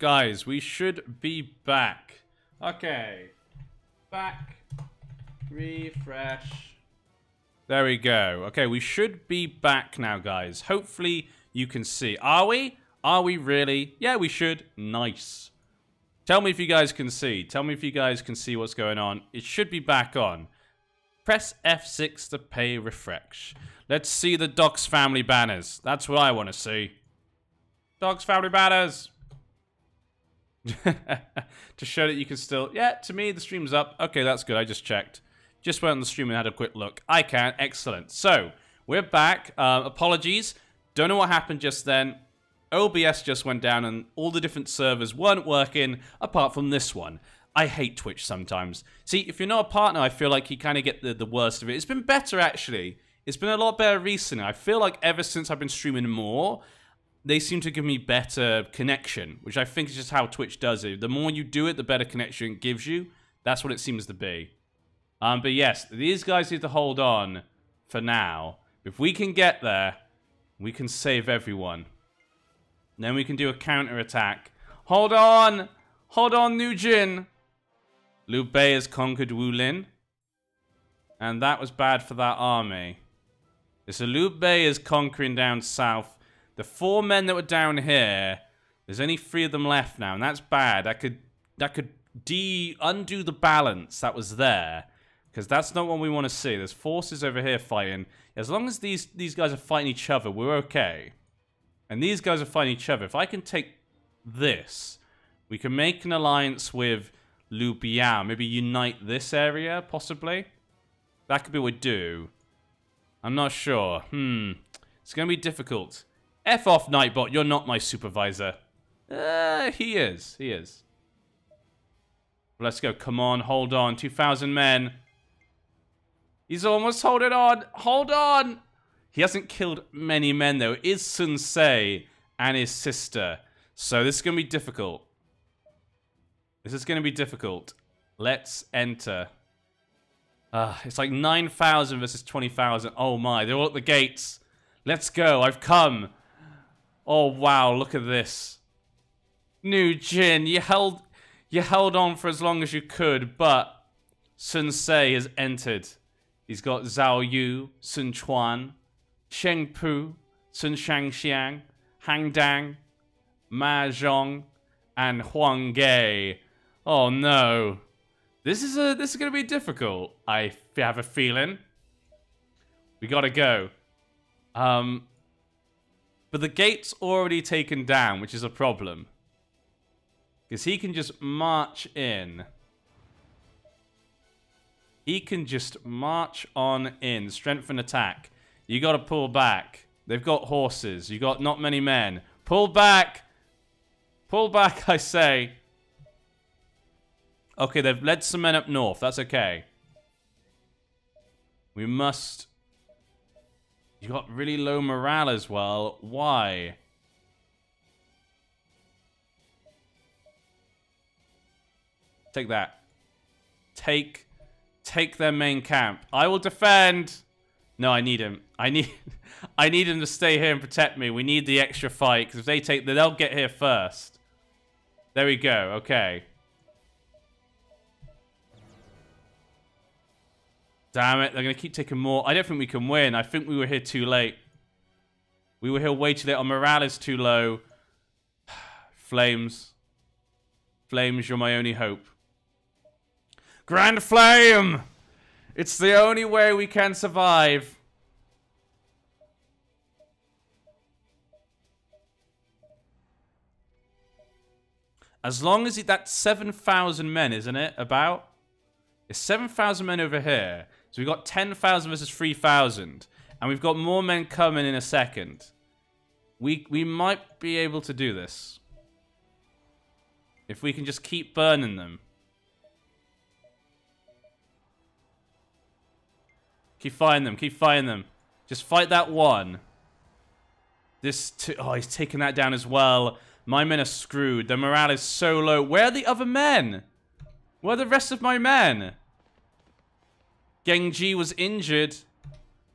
guys, we should be back. Okay. Back. Refresh. There we go. Okay, we should be back now, guys. Hopefully you can see. Are we? Are we really? Yeah, we should. Nice. Tell me if you guys can see. Tell me if you guys can see what's going on. It should be back on. Press F6 to pay refresh. Let's see the Doc's family banners. That's what I want to see. Doc's family banners. to show that you can still... Yeah, to me, the stream's up. Okay, that's good. I just checked. Just went on the stream and had a quick look. I can. Excellent. So, we're back. Uh, apologies. Don't know what happened just then. OBS just went down and all the different servers weren't working apart from this one. I hate Twitch sometimes. See, if you're not a partner, I feel like you kind of get the, the worst of it. It's been better, actually. It's been a lot better recently. I feel like ever since I've been streaming more, they seem to give me better connection, which I think is just how Twitch does it. The more you do it, the better connection it gives you. That's what it seems to be. Um, but yes, these guys need to hold on for now. If we can get there, we can save everyone. Then we can do a counter attack. Hold on! Hold on, Nujin! Liu Bei has conquered Wulin. And that was bad for that army. So Liu Bei is conquering down south. The four men that were down here, there's only three of them left now, and that's bad. I could that could de undo the balance that was there. Because that's not what we want to see. There's forces over here fighting. As long as these, these guys are fighting each other, we're okay. And these guys are fighting each other. If I can take this, we can make an alliance with Liu. Maybe unite this area, possibly. That could be what we do. I'm not sure. Hmm. It's going to be difficult. F off, Nightbot. You're not my supervisor. Uh, he is. He is. Let's go. Come on. Hold on. 2,000 men. He's almost holding on. Hold on. He hasn't killed many men, though. It is Sun Ce and his sister. So this is going to be difficult. This is going to be difficult. Let's enter. Uh, it's like 9,000 versus 20,000. Oh my, they're all at the gates. Let's go. I've come. Oh wow, look at this. Nujin, you held you held on for as long as you could, but Sun Ce has entered. He's got Zhao Yu, Sun Quan, Cheng Pu, Sun Shangxiang, Han Dang, Ma Zhong, and Huang Gai. Oh no. This is a this is gonna be difficult. I have a feeling. We gotta go. Um But the gate's already taken down, which is a problem. Because he can just march in. He can just march on in. Strength and attack. You got to pull back. They've got horses. You got not many men. Pull back. Pull back, I say. Okay, they've led some men up north. That's okay. We must... You got really low morale as well. Why? Take that. Take take their main camp. I will defend. No, I need him. I need I need him to stay here and protect me. We need the extra fight because if they take they'll get here first. There we go. Okay. Damn it, they're going to keep taking more. I don't think we can win. I think we were here too late. We were here way too late. Our morale is too low. Flames. Flames, you're my only hope. Grand Flame! It's the only way we can survive. As long as it, that's 7,000 men, isn't it? About? It's 7,000 men over here. So we've got 10,000 versus 3,000. And we've got more men coming in a second. We, we might be able to do this. If we can just keep burning them. Keep fighting them. Keep fighting them. Just fight that one. This oh, he's taking that down as well. My men are screwed. The morale is so low. Where are the other men? Where are the rest of my men? Genji was injured.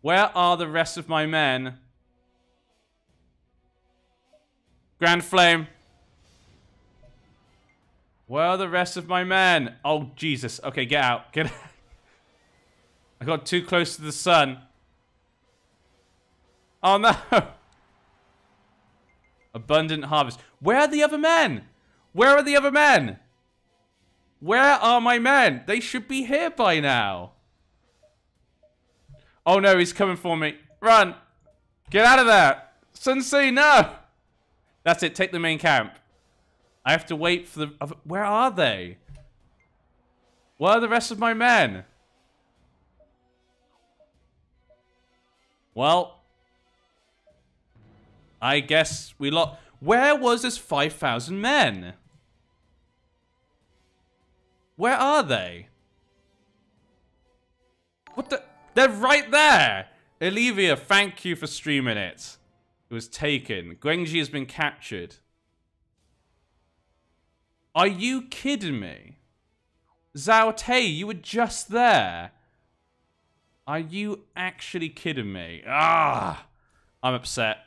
Where are the rest of my men? Grand Flame. Where are the rest of my men? Oh, Jesus. Okay, get out. Get out. I got too close to the sun. Oh, no. Abundant harvest. Where are the other men? Where are the other men? Where are my men? They should be here by now. Oh, no. He's coming for me. Run. Get out of there. Sun Ce, no. That's it. Take the main camp. I have to wait for the... Where are they? Where are the rest of my men? Well, I guess we lost. Where was this 5,000 men? Where are they? What the? They're right there! Olivia, thank you for streaming it. It was taken. Guangxi has been captured. Are you kidding me? Zhao Te, you were just there. Are you actually kidding me? Ah, I'm upset.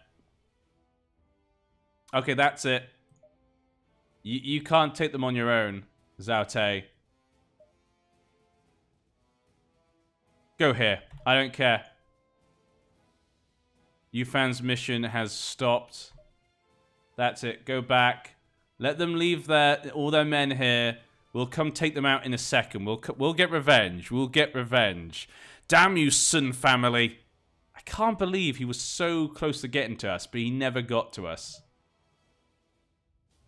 Okay, that's it. You, you can't take them on your own, Zhao Te. Go here. I don't care. Yufan's mission has stopped. That's it. Go back. Let them leave their all their men here. We'll come take them out in a second. We'll we'll get revenge. We'll get revenge. Damn you, Sun family. I can't believe he was so close to getting to us, but he never got to us.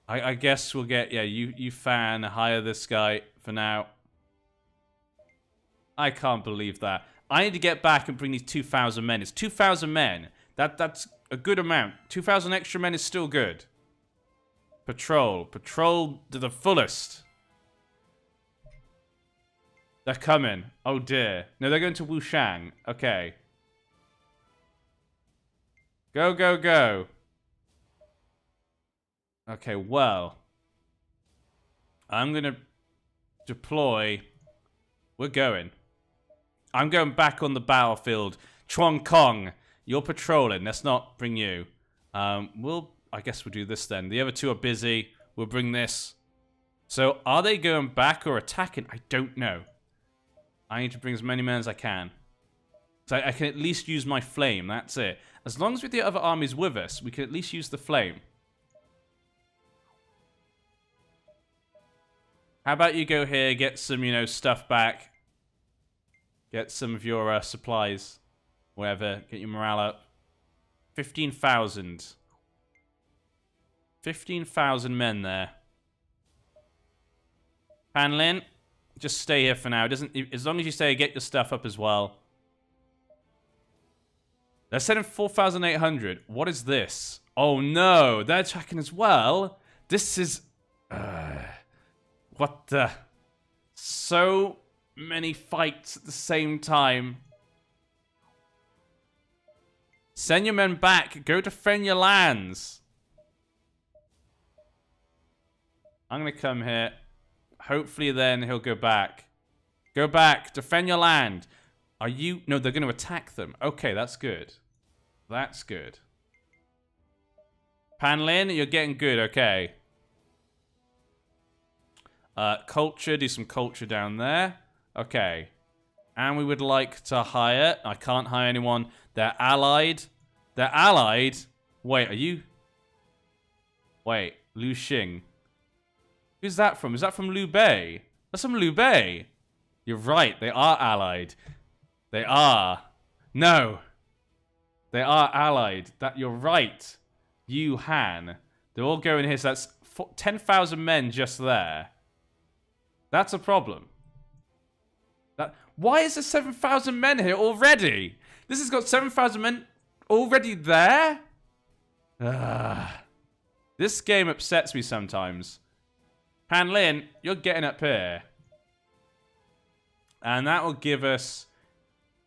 I, I guess we'll get, yeah, you, you fan hire this guy for now. I can't believe that. I need to get back and bring these 2,000 men. It's 2,000 men. That That's a good amount. 2,000 extra men is still good. Patrol. Patrol to the fullest. They're coming. Oh dear. No, they're going to Wushang. Okay. Go, go, go. Okay, well. I'm going to deploy. We're going. I'm going back on the battlefield. Chuan Kong, you're patrolling. Let's not bring you. Um, we'll, I guess we'll do this then. The other two are busy. We'll bring this. So are they going back or attacking? I don't know. I need to bring as many men as I can. So I, I can at least use my flame. That's it. As long as have the other armies with us, we can at least use the flame. How about you go here, get some, you know, stuff back. Get some of your uh, supplies. Whatever. Get your morale up. 15,000. 15,000 men there. Panlin, just stay here for now. It doesn't as long as you stay, get your stuff up as well. They're sending 4,800. What is this? Oh no, they're attacking as well. This is... Uh, what the... So many fights at the same time. Send your men back. Go defend your lands. I'm going to come here. Hopefully then he'll go back. Go back. Defend your land. Are you... No, they're going to attack them. Okay, that's good. That's good. Panlin, you're getting good. Okay. Uh, culture. Do some culture down there. Okay. And we would like to hire... I can't hire anyone. They're allied. They're allied? Wait, are you... Wait, Lu Xing. Who's that from? Is that from Liu Bei? That's from Liu Bei. You're right. They are allied. They are. No. They are allied. That You're right. You Han. They're all going here. So that's 10,000 men just there. That's a problem. Why is there 7,000 men here already? This has got 7,000 men already there? Ugh. This game upsets me sometimes. Pan Lin, you're getting up here. And that will give us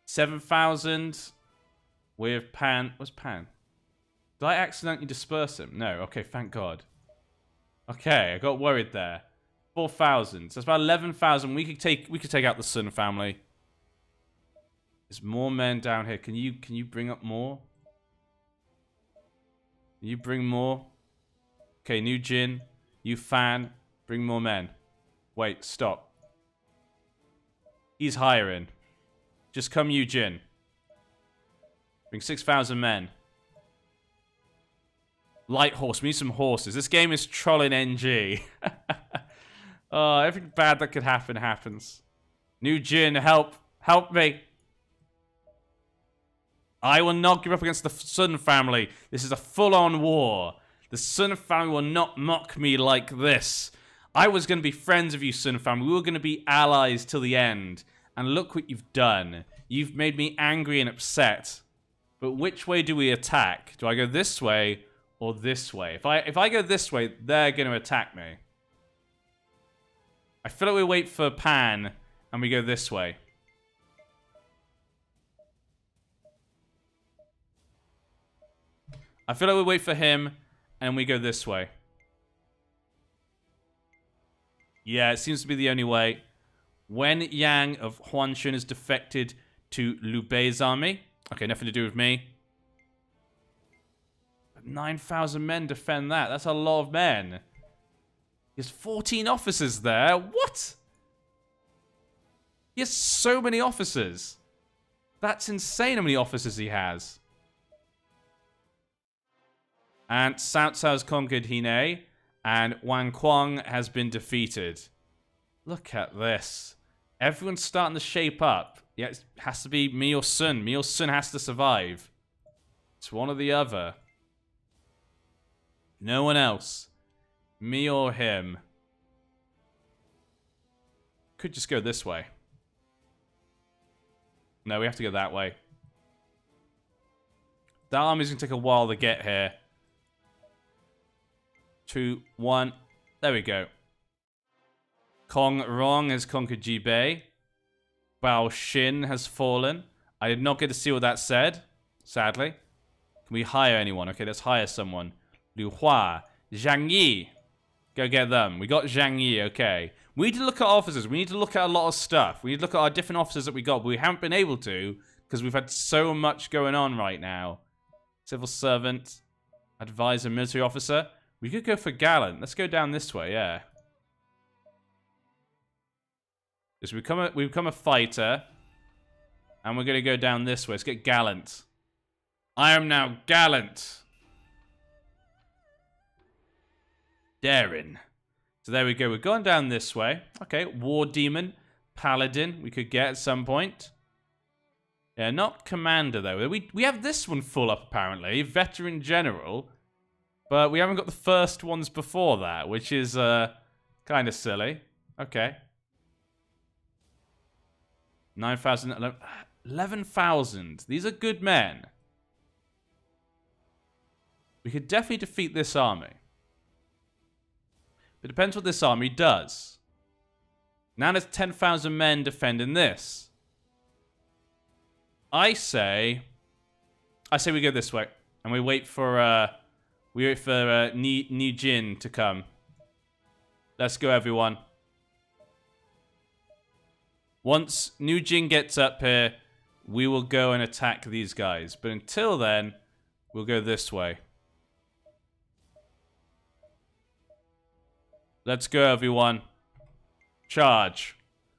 7,000 with Pan. What's Pan? Did I accidentally disperse him? No. Okay, thank God. Okay, I got worried there. 4,000. So it's about 11,000. We could take we could take out the Sun family. There's more men down here. Can you can you bring up more? Can you bring more? Okay, new Jin. You fan. Bring more men. Wait, stop. He's hiring. Just come, Eugene. Bring 6,000 men. Light horse. We need some horses. This game is trolling NG. oh, everything bad that could happen happens. New Jin, help. Help me. I will not give up against the Sun family. This is a full-on war. The Sun family will not mock me like this. I was going to be friends of you, Sun family. We were going to be allies till the end. And look what you've done. You've made me angry and upset. But which way do we attack? Do I go this way or this way? If I if I go this way, they're going to attack me. I feel like we wait for Pan and we go this way. I feel like we wait for him and we go this way. Yeah, it seems to be the only way. When Yang of Huanshun is defected to Liu Bei's army. Okay, nothing to do with me. 9,000 men defend that. That's a lot of men. There's 14 officers there. What? He has so many officers. That's insane how many officers he has. And Cao has conquered Hine, and Wang Kuang has been defeated. Look at this. Everyone's starting to shape up. Yeah, it has to be me or Sun. Me or Sun has to survive. It's one or the other. No one else. Me or him. Could just go this way. No, we have to go that way. That army's going to take a while to get here. Two, one. There we go. Kong Rong has conquered Jibei. Bao Xin has fallen. I did not get to see what that said, sadly. Can we hire anyone? Okay, let's hire someone. Liu Hua. Zhang Yi. Go get them. We got Zhang Yi, okay. We need to look at officers. We need to look at a lot of stuff. We need to look at our different officers that we got, but we haven't been able to because we've had so much going on right now. Civil servant, advisor, military officer. We could go for gallant. Let's go down this way, yeah. Because we become a we become a fighter. And we're gonna go down this way. Let's get gallant. I am now gallant. Daring. So there we go. We're going down this way. Okay, War Demon, Paladin, we could get at some point. Yeah, not Commander, though. We, we have this one full up, apparently. Veteran General. But we haven't got the first ones before that, which is uh, kind of silly. Okay. 9,000, 11,000. These are good men. We could definitely defeat this army. It depends what this army does. Now there's 10,000 men defending this. I say... I say we go this way. And we wait for, uh... We wait for, uh, Ni, Jin to come. Let's go, everyone. Once New Jin gets up here, we will go and attack these guys. But until then, we'll go this way. Let's go, everyone. Charge.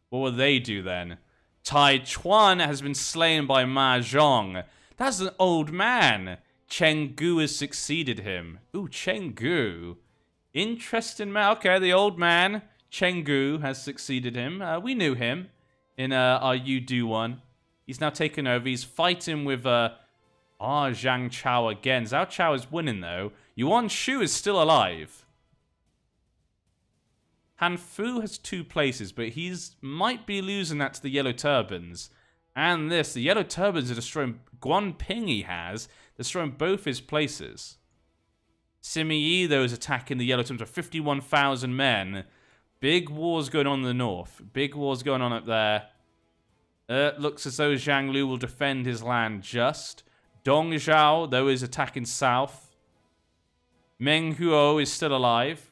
What will they do then? Tai Chuan has been slain by Ma Zhong. That's an old man. Cheng Gu has succeeded him. Ooh, Cheng Gu. Interesting man. Okay, the old man, Cheng Gu, has succeeded him. Uh, we knew him in uh, our You Do one. He's now taken over. He's fighting with uh, Ah Zhang Chao again. Zhao Chao is winning, though. Yuan Shu is still alive. Han Fu has two places, but he's might be losing that to the Yellow Turbans. And this, the Yellow Turbans are destroying Guan Ping he has, destroying both his places. Sima Yi, though, is attacking the Yellow Turbans with 51,000 men. Big wars going on in the north. Big wars going on up there. Uh, looks as though Zhang Lu will defend his land just. Dong Zhuo, though, is attacking south. Meng Huo is still alive.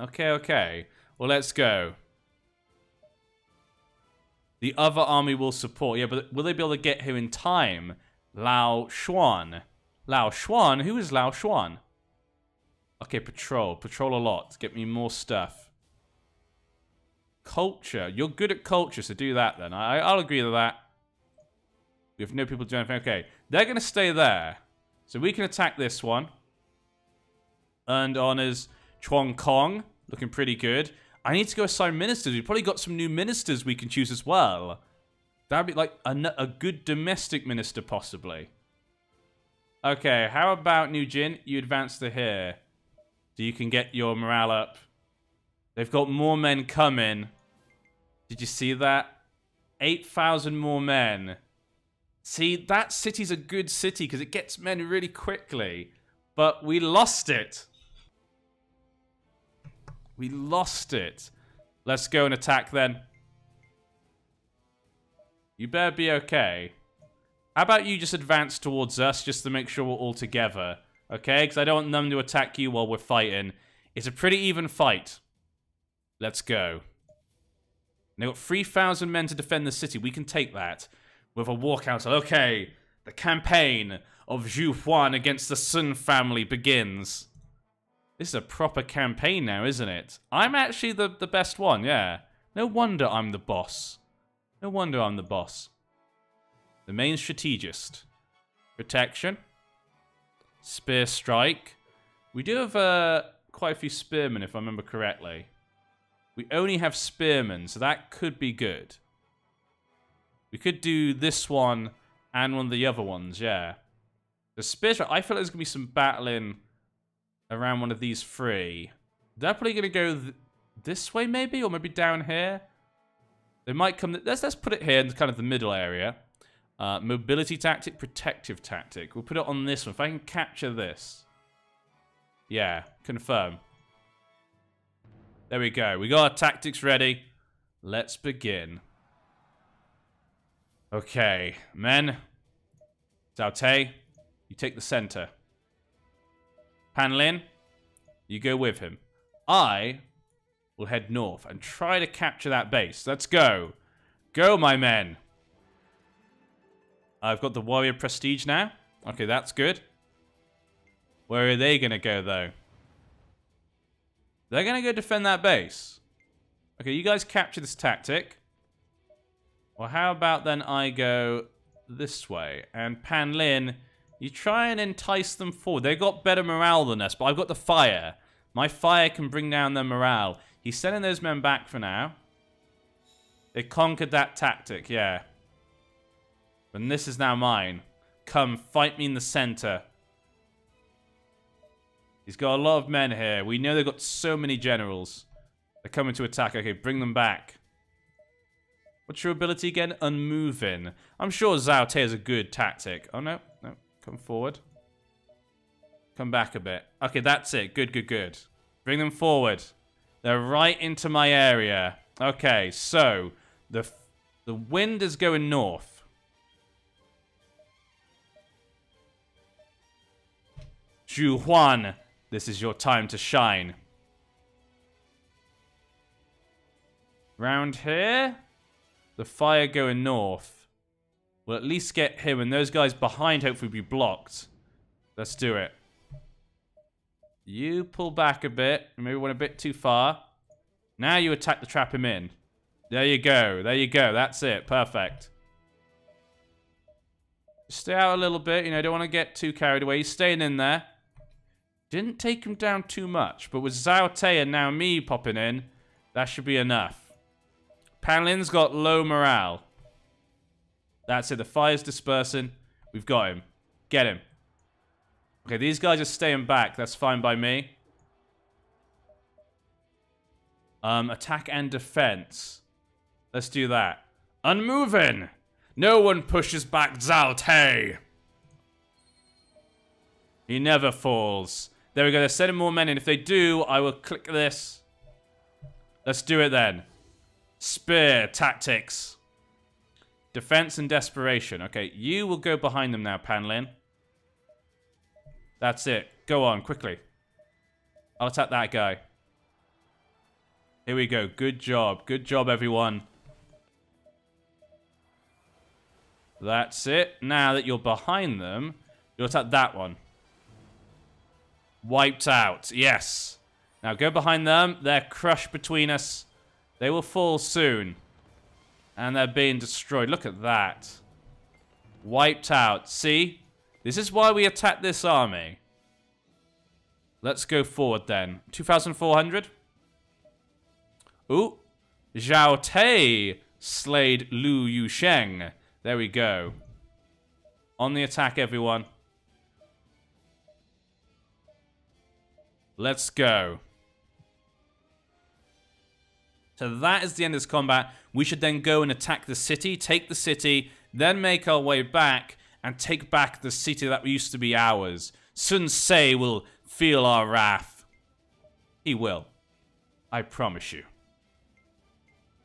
Okay, okay. Well, let's go. The other army will support. Yeah, but will they be able to get here in time? Lao Xuan. Lao Xuan? Who is Lao Xuan? Okay, patrol. Patrol a lot. Get me more stuff. Culture. You're good at culture, so do that then. I, I'll agree to that. We have no people doing anything. Okay, they're going to stay there. So we can attack this one. Earned honors Chuang Kong. Looking pretty good. I need to go assign ministers. We've probably got some new ministers we can choose as well. That'd be like a, a good domestic minister, possibly. Okay, how about Nujin? You advance to here. So you can get your morale up. They've got more men coming. Did you see that? 8,000 more men. See, that city's a good city because it gets men really quickly. But we lost it. We lost it. Let's go and attack then. You better be okay. How about you just advance towards us just to make sure we're all together? Okay? Because I don't want them to attack you while we're fighting. It's a pretty even fight. Let's go. They've got 3,000 men to defend the city. We can take that with a war council. Okay, the campaign of Zhu Huan against the Sun family begins. This is a proper campaign now, isn't it? I'm actually the, the best one, yeah. No wonder I'm the boss. No wonder I'm the boss. The main strategist. Protection. Spear strike. We do have uh, quite a few spearmen, if I remember correctly. We only have spearmen, so that could be good. We could do this one and one of the other ones, yeah. The spear strike, I feel like there's going to be some battling around one of these three. They're probably going to go th this way, maybe? Or maybe down here? They might come... Let's, let's put it here in kind of the middle area. Uh, mobility tactic, protective tactic. We'll put it on this one. If I can capture this. Yeah, confirm. There we go. We got our tactics ready. Let's begin. Okay, men. Zhao Te, you take the center. Pan Lin, you go with him. I will head north and try to capture that base. Let's go. Go, my men. I've got the warrior prestige now. Okay, that's good. Where are they going to go, though? They're going to go defend that base. Okay, you guys capture this tactic. Well, how about then I go this way? And Pan Lin, you try and entice them forward. They've got better morale than us, but I've got the fire. My fire can bring down their morale. He's sending those men back for now. They conquered that tactic, yeah. And this is now mine. Come, fight me in the center. He's got a lot of men here. We know they've got so many generals. They're coming to attack. Okay, bring them back. What's your ability again? Unmoving. I'm sure Zhao Te is a good tactic. Oh, no. Come forward. Come back a bit. Okay, that's it. Good, good, good. Bring them forward. They're right into my area. Okay, so the the wind is going north. Zhu Huan, this is your time to shine. Round here, the fire going north. We'll at least get him and those guys behind hopefully be blocked. Let's do it. You pull back a bit. Maybe went a bit too far. Now you attack to trap him in. There you go. There you go. That's it. Perfect. Stay out a little bit. You know, I don't want to get too carried away. He's staying in there. Didn't take him down too much. But with Zhao Te and now me popping in, that should be enough. Pan Lin's got low morale. That's it. The fire's dispersing. We've got him. Get him. Okay, these guys are staying back. That's fine by me. Um, attack and defense. Let's do that. Unmoving! No one pushes back Zhao Te. He never falls. There we go. They're sending more men in. If they do, I will click this. Let's do it then. Spear tactics. Defense and desperation. Okay, you will go behind them now, Pan Lin. That's it. Go on, quickly. I'll attack that guy. Here we go. Good job. Good job, everyone. That's it. Now that you're behind them, you'll attack that one. Wiped out. Yes. Now go behind them. They're crushed between us. They will fall soon. And they're being destroyed. Look at that. Wiped out. See? This is why we attacked this army. Let's go forward then. 2,400. Ooh. Zhao Te slayed Lu Yusheng. There we go. On the attack, everyone. Let's go. So that is the end of this combat. We should then go and attack the city, take the city, then make our way back and take back the city that used to be ours. Sun Ce will feel our wrath. He will. I promise you.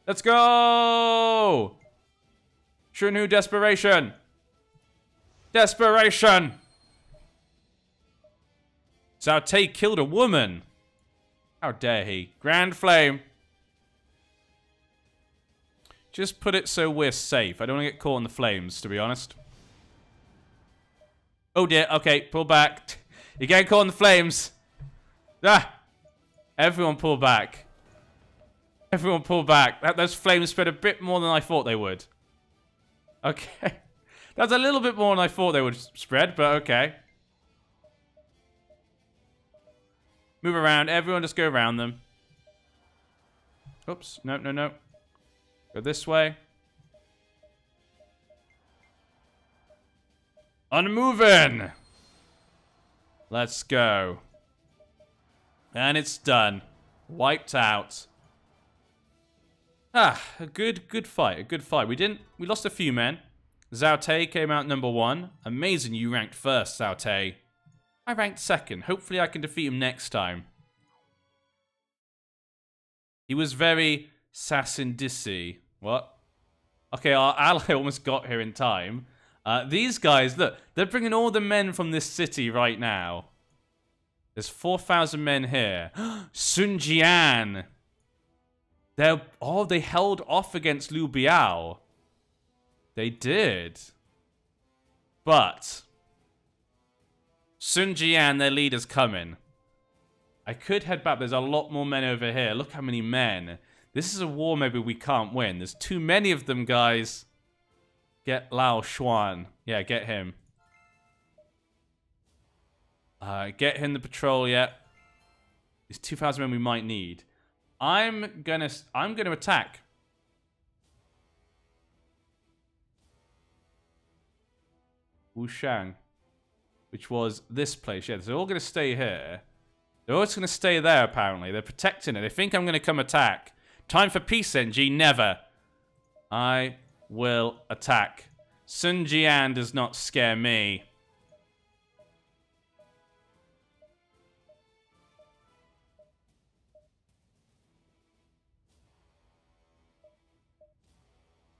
Let's go! Shunhu desperation! Desperation! Cao Te killed a woman! How dare he? Grand Flame. Just put it so we're safe. I don't want to get caught in the flames, to be honest. Oh dear, okay, pull back. You're getting caught in the flames. Ah! Everyone pull back. Everyone pull back. That, those flames spread a bit more than I thought they would. Okay. That's a little bit more than I thought they would spread, but okay. Move around. Everyone just go around them. Oops. No, no, no. Go this way. Unmoving! Let's go. And it's done. Wiped out. Ah, a good, good fight. A good fight. We didn't... We lost a few men. Cao Te came out number one. Amazing you ranked first, Cao Te. I ranked second. Hopefully I can defeat him next time. He was very Sassindisi. What? Okay, our ally almost got here in time. Uh, these guys, look, they're bringing all the men from this city right now. There's 4,000 men here. Sun Jian. They're, oh, they held off against Liu Biao. They did. But Sun Jian, their leader's coming. I could head back. There's a lot more men over here. Look how many men. This is a war maybe we can't win. There's too many of them, guys. Get Lao Shuan. Yeah, get him. Uh, get him the patrol yet. It's 2,000 men we might need. I'm gonna I'm gonna attack. Wushang. Which was this place. Yeah, they're all gonna stay here. They're always gonna stay there, apparently. They're protecting it. They think I'm gonna come attack. Time for peace, NG. Never. I will attack. Sun Jian does not scare me.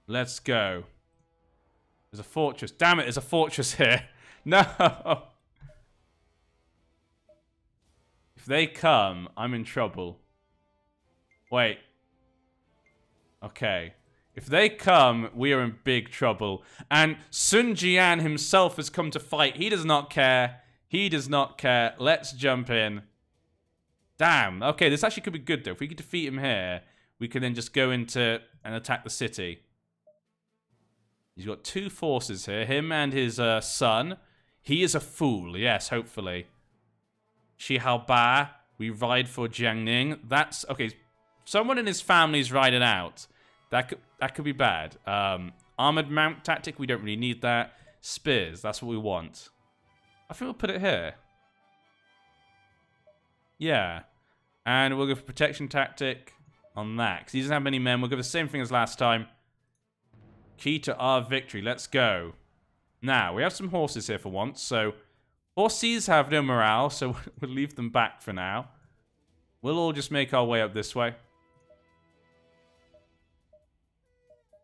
Let's go. There's a fortress. Damn it, there's a fortress here. No! If they come, I'm in trouble. Wait. Okay. If they come, we are in big trouble. And Sun Jian himself has come to fight. He does not care. He does not care. Let's jump in. Damn. Okay, this actually could be good, though. If we could defeat him here, we can then just go into and attack the city. He's got two forces here. Him and his uh, son. He is a fool. Yes, hopefully. Shi Hao Ba. We ride for Jiangning. That's... Okay, someone in his family is riding out. That could, that could be bad. Um, armored mount tactic, we don't really need that. Spears, that's what we want. I think we'll put it here. Yeah. And we'll go for protection tactic on that. Because he doesn't have many men. We'll go the same thing as last time. Key to our victory. Let's go. Now, we have some horses here for once. So, horses have no morale. So, we'll leave them back for now. We'll all just make our way up this way.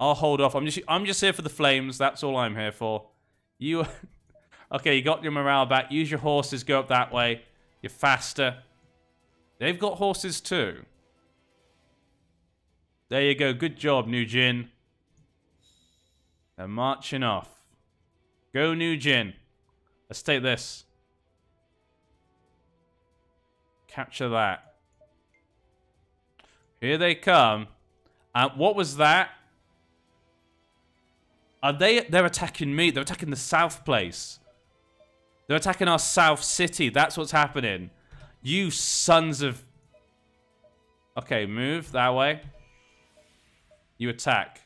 I'll hold off. I'm just I'm just here for the flames. That's all I'm here for. You Okay, you got your morale back. Use your horses, go up that way. You're faster. They've got horses too. There you go. Good job, Nujin. They're marching off. Go, Nujin. Let's take this. Capture that. Here they come. Uh, what was that? Are they? They're attacking me. They're attacking the south place. They're attacking our south city. That's what's happening. You sons of... Okay, move that way. You attack.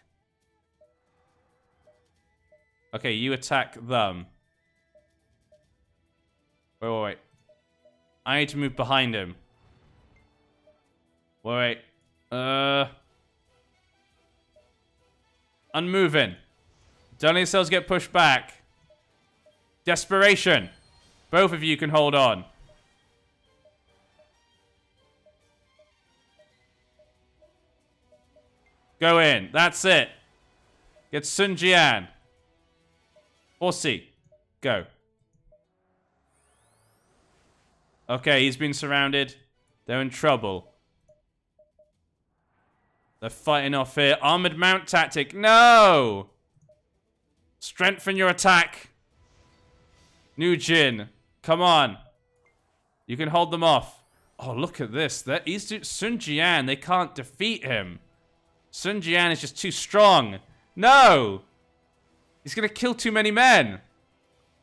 Okay, you attack them. Wait, wait, wait. I need to move behind him. Wait, wait. Uh... Unmoving. Don't let yourselves get pushed back. Desperation. Both of you can hold on. Go in. That's it. Get Sun Jian. Or Horsey. Go. Okay, he's been surrounded. They're in trouble. They're fighting off here. Armored mount tactic. No! Strengthen your attack. Nujin. Come on. You can hold them off. Oh, look at this. That he's Sun Jian. They can't defeat him. Sun Jian is just too strong. No! He's gonna kill too many men.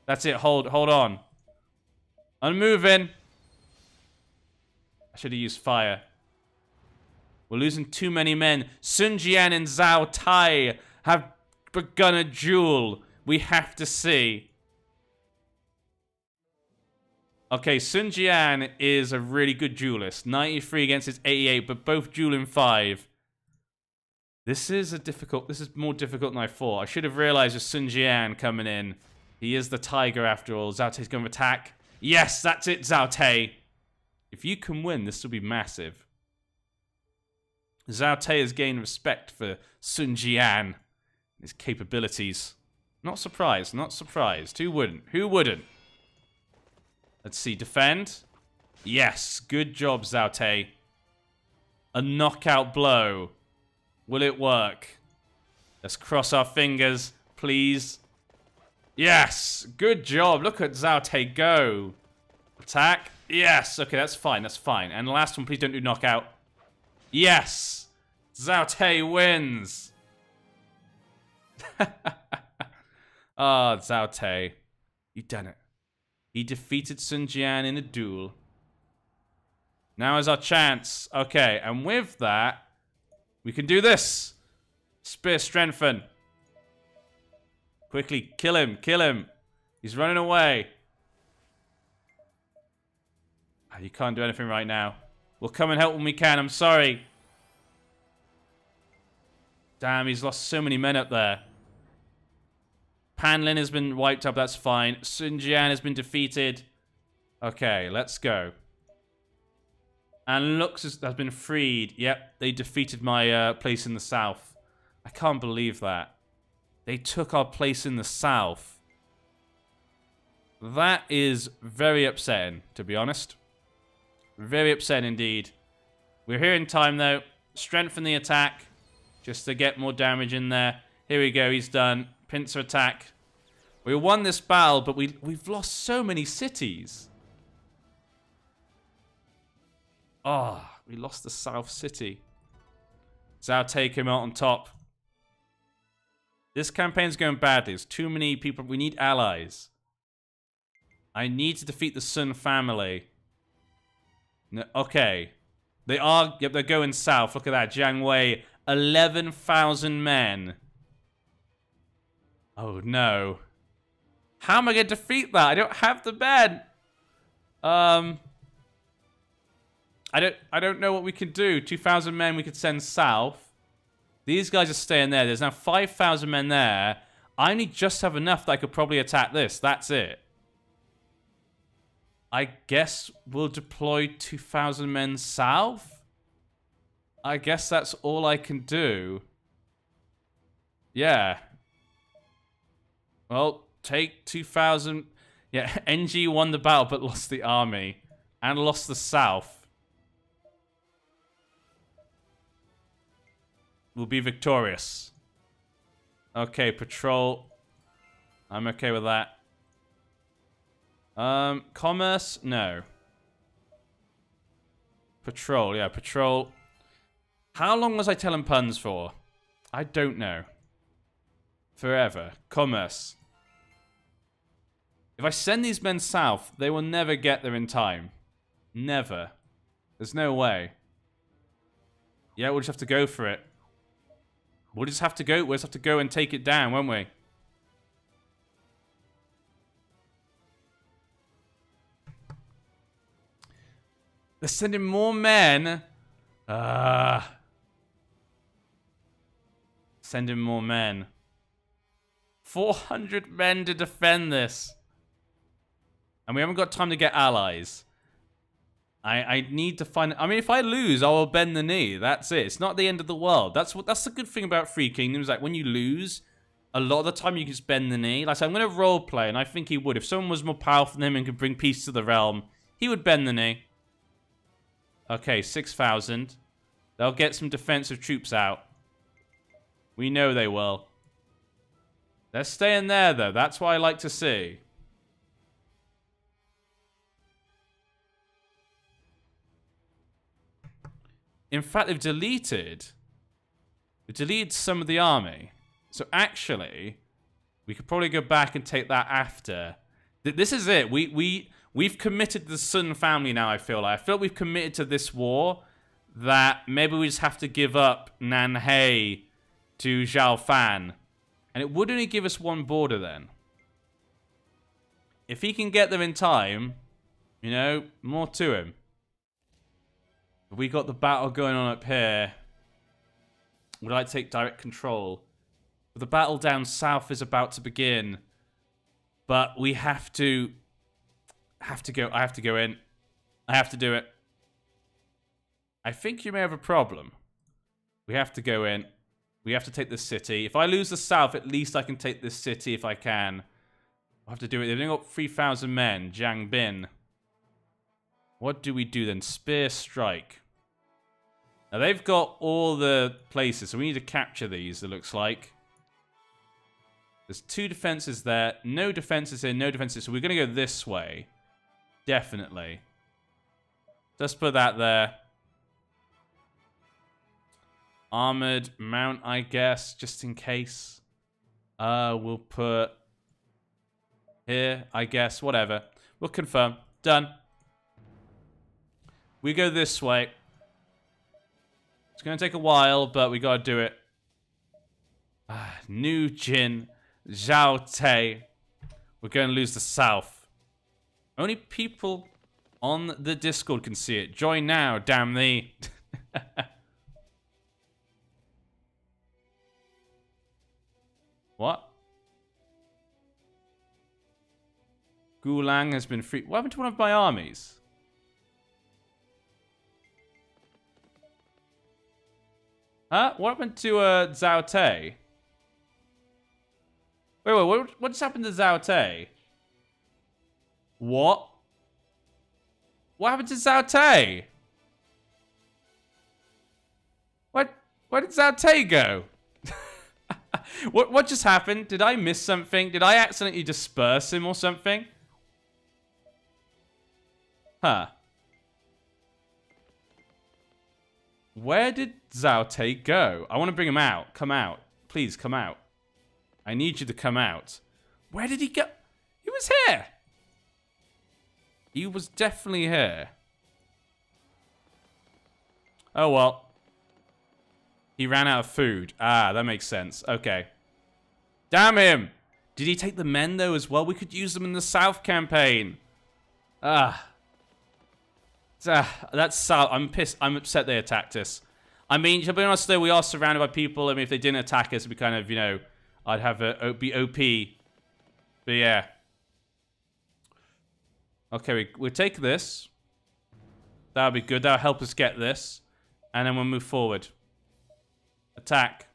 That's it. Hold, hold on. I'm moving. I should have used fire. We're losing too many men. Sun Jian and Zhao Tai have begun a duel. We have to see. Okay, Sun Jian is a really good duelist. 93 against his 88, but both duel in 5. This is a difficult... This is more difficult than I thought. I should have realized with Sun Jian coming in. He is the tiger after all. Zhao Tei's going to attack. Yes, that's it, Zhao Tei. If you can win, this will be massive. Zhao Tei has gained respect for Sun Jian. His capabilities. Not surprised, not surprised. Who wouldn't? Who wouldn't? Let's see, defend. Yes, good job, Zhao Tei. A knockout blow. Will it work? Let's cross our fingers, please. Yes, good job. Look at Zhao Tei go. Attack. Yes, okay, that's fine, that's fine. And last one, please don't do knockout. Yes, Zhao Tei wins. Ah, oh, Zhao Tei. You done it. He defeated Sun Jian in a duel. Now is our chance. Okay, and with that, we can do this. Spear strengthen. Quickly, kill him, kill him. He's running away. Oh, you can't do anything right now. We'll come and help when we can. I'm sorry. Damn, he's lost so many men up there. Pan Lin has been wiped up, that's fine. Sun Jian has been defeated. Okay, let's go. And Lux has, has been freed. Yep, they defeated my uh, place in the south. I can't believe that. They took our place in the south. That is very upsetting, to be honest. Very upsetting indeed. We're here in time, though. Strengthen the attack, just to get more damage in there. Here we go, he's done. Pincer attack. We won this battle, but we, we've lost so many cities. Ah, oh, we lost the South City. Zhao take him out on top. This campaign's going badly. There's too many people. We need allies. I need to defeat the Sun family. No, okay. They are, yep, they're going south. Look at that. Jiang Wei, 11,000 men. Oh, no. How am I going to defeat that? I don't have the men. Um, I don't I don't know what we can do. 2,000 men we could send south. These guys are staying there. There's now 5,000 men there. I only just have enough that I could probably attack this. That's it. I guess we'll deploy 2,000 men south? I guess that's all I can do. Yeah. Well, take 2,000... Yeah, NG won the battle but lost the army. And lost the south. will be victorious. Okay, patrol. I'm okay with that. Um, commerce? No. Patrol, yeah, patrol. How long was I telling puns for? I don't know. Forever. Commerce. If I send these men south, they will never get there in time. Never. There's no way. Yeah, we'll just have to go for it. We'll just have to go. We'll just have to go and take it down, won't we? They're sending more men. Uh, sending more men. 400 men to defend this. And we haven't got time to get allies. I, I need to find... I mean, if I lose, I will bend the knee. That's it. It's not the end of the world. That's what. That's the good thing about Three Kingdoms. Like, when you lose, a lot of the time you can just bend the knee. Like, so I'm going to role play, and I think he would. If someone was more powerful than him and could bring peace to the realm, he would bend the knee. Okay, 6,000. They'll get some defensive troops out. We know they will. They're staying there, though. That's what I like to see. In fact, they've deleted... They've deleted some of the army. So actually, we could probably go back and take that after. This is it. We, we, we've committed the Sun family now, I feel like. I feel like we've committed to this war that maybe we just have to give up Nanhai to Zhao Fan. And it would only give us one border then. If he can get them in time, you know, more to him. We got the battle going on up here. Would I take direct control? The battle down south is about to begin. But we have to have to go I have to go in. I have to do it. I think you may have a problem. We have to go in. We have to take this city. If I lose the south, at least I can take this city if I can. I'll have to do it. They've only got 3,000 men. Jiang Bin. What do we do then? Spear strike. Now they've got all the places, so we need to capture these, it looks like. There's two defenses there. No defenses here, no defenses. So we're going to go this way. Definitely. Just put that there. Armored mount, I guess, just in case. Uh, we'll put here, I guess, whatever. We'll confirm. Done. We go this way. It's going to take a while, but we got to do it. Ah, New Jin, Zhou Tai. We're going to lose the South. Only people on the Discord can see it. Join now, damn thee. What? Gulang has been free. What happened to one of my armies? Huh? What happened to uh, Zhou Tai? Wait, wait, what, what just happened to Zhou Tai? What? What happened to Zhou Tai? What? Where did Zhou Tai go? what what just happened? Did I miss something? Did I accidentally disperse him or something? Huh. Where did Zhou Tai go? I want to bring him out. Come out. Please, come out. I need you to come out. Where did he go? He was here. He was definitely here. Oh, well. He ran out of food. Ah, that makes sense. Okay. Damn him! Did he take the men, though, as well? We could use them in the South campaign. Ah. Ah, that's South. I'm pissed. I'm upset they attacked us. I mean, to be honest, though, we are surrounded by people. I mean, if they didn't attack us, it'd kind of, you know, I'd have a be OP. But yeah. Okay, we, we'll take this. That'll be good. That'll help us get this. And then we'll move forward. Attack.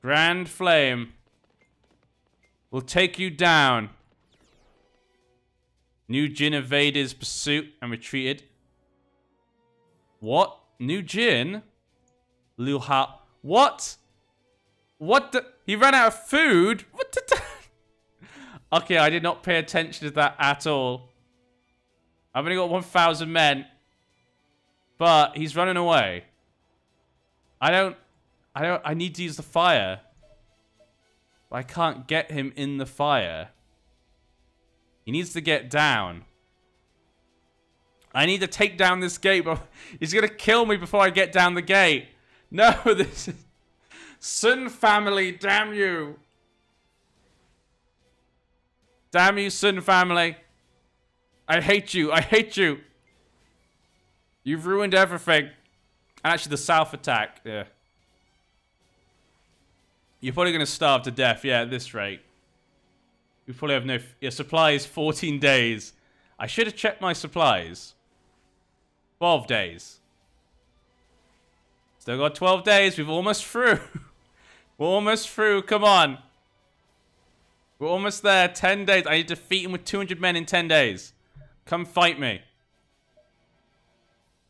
Grand Flame We'll take you down. New Jin evaded pursuit and retreated. What? New Jin? Liu Ha. What? What the? He ran out of food? What the? okay, I did not pay attention to that at all. I've only got 1,000 men. But he's running away. I don't... I don't... I need to use the fire. I can't get him in the fire. He needs to get down. I need to take down this gate, but he's going to kill me before I get down the gate. No, this is... Sun family, damn you. Damn you, Sun family. I hate you. I hate you. You've ruined everything. Actually, the South attack. Yeah. You're probably going to starve to death. Yeah, at this rate. We probably have no... Your supply is 14 days. I should have checked my supplies. 12 days. Still got 12 days. We've almost through. We're almost through. Come on. We're almost there. 10 days. I need to defeat him with 200 men in 10 days. Come fight me.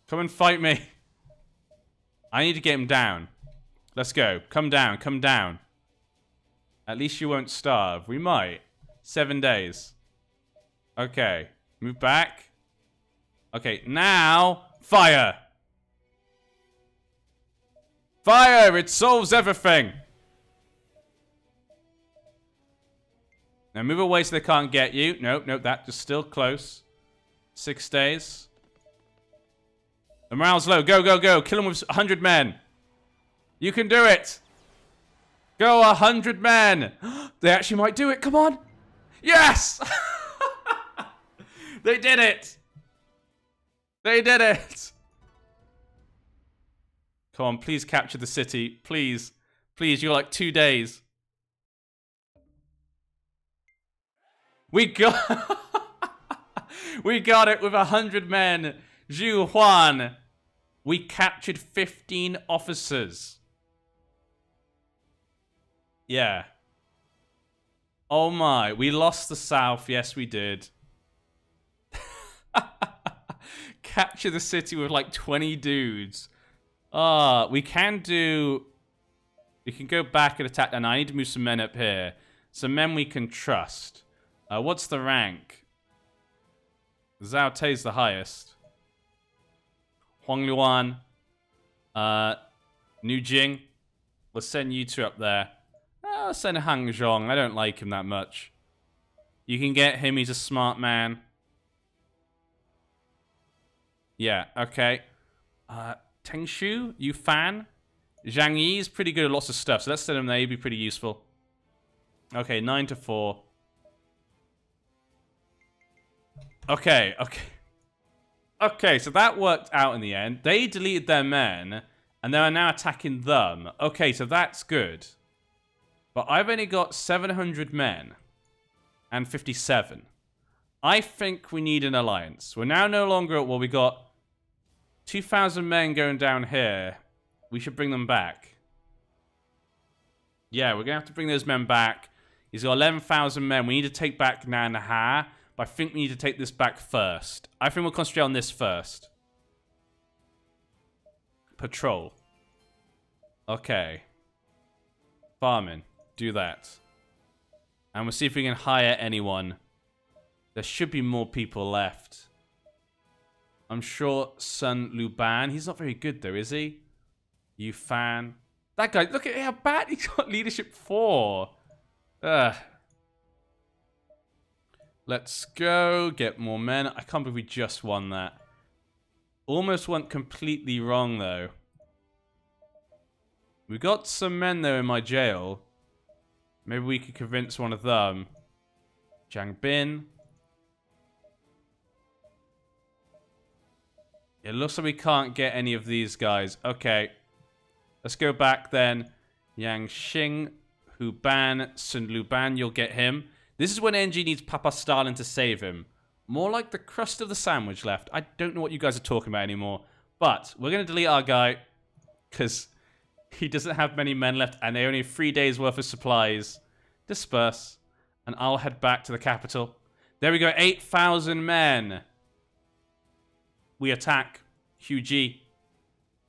Come and fight me. I need to get him down. Let's go. Come down. Come down. At least you won't starve. We might. Seven days. Okay. Move back. Okay. Now, fire. Fire! It solves everything. Now move away so they can't get you. Nope, nope, that is still close. Six days. The morale's low. Go, go, go. Kill them with 100 men. You can do it. Go, 100 men. they actually might do it. Come on. Yes! they did it. They did it. Come on, please capture the city. Please. Please, you're like two days. We got We got it with a hundred men. Zhu Huan. We captured 15 officers. Yeah. Oh my, we lost the south. Yes, we did. Capture the city with like 20 dudes. Ah, uh, we can do... We can go back and attack. And I need to move some men up here. Some men we can trust. Uh, what's the rank? Zhou Tai's the highest. Huang Luan. Uh, Nu Jing. Let's send you two up there. Let's send Hang Zhong. I don't like him that much. You can get him. He's a smart man. Yeah, okay. Uh, Teng Shu, Yu Fan? Zhang Yi is pretty good at lots of stuff, so let's send him there. He'd be pretty useful. Okay, 9 to 4. Okay, okay. Okay, so that worked out in the end. They deleted their men, and they are now attacking them. Okay, so that's good. But I've only got 700 men and 57. I think we need an alliance. We're now no longer at, well, we got 2,000 men going down here. We should bring them back. Yeah, we're going to have to bring those men back. He's got 11,000 men. We need to take back Nanha. But I think we need to take this back first. I think we'll concentrate on this first. Patrol. Okay. Farming. Do that. And we'll see if we can hire anyone. There should be more people left. I'm sure Sun Luban. He's not very good though, is he? Yu Fan. That guy, look at how bad he's got leadership 4. Ugh. Let's go. Get more men. I can't believe we just won that. Almost went completely wrong, though. We got some men, though, in my jail. Maybe we could convince one of them. Jiang Bin. It looks like we can't get any of these guys. Okay. Let's go back then. Yang Xing, Hu Ban, Sun Luban, you'll get him. This is when NG needs Papa Stalin to save him. More like the crust of the sandwich left. I don't know what you guys are talking about anymore. But we're going to delete our guy because he doesn't have many men left and they only have three days worth of supplies. Disperse. And I'll head back to the capital. There we go. 8,000 men. We attack Huji.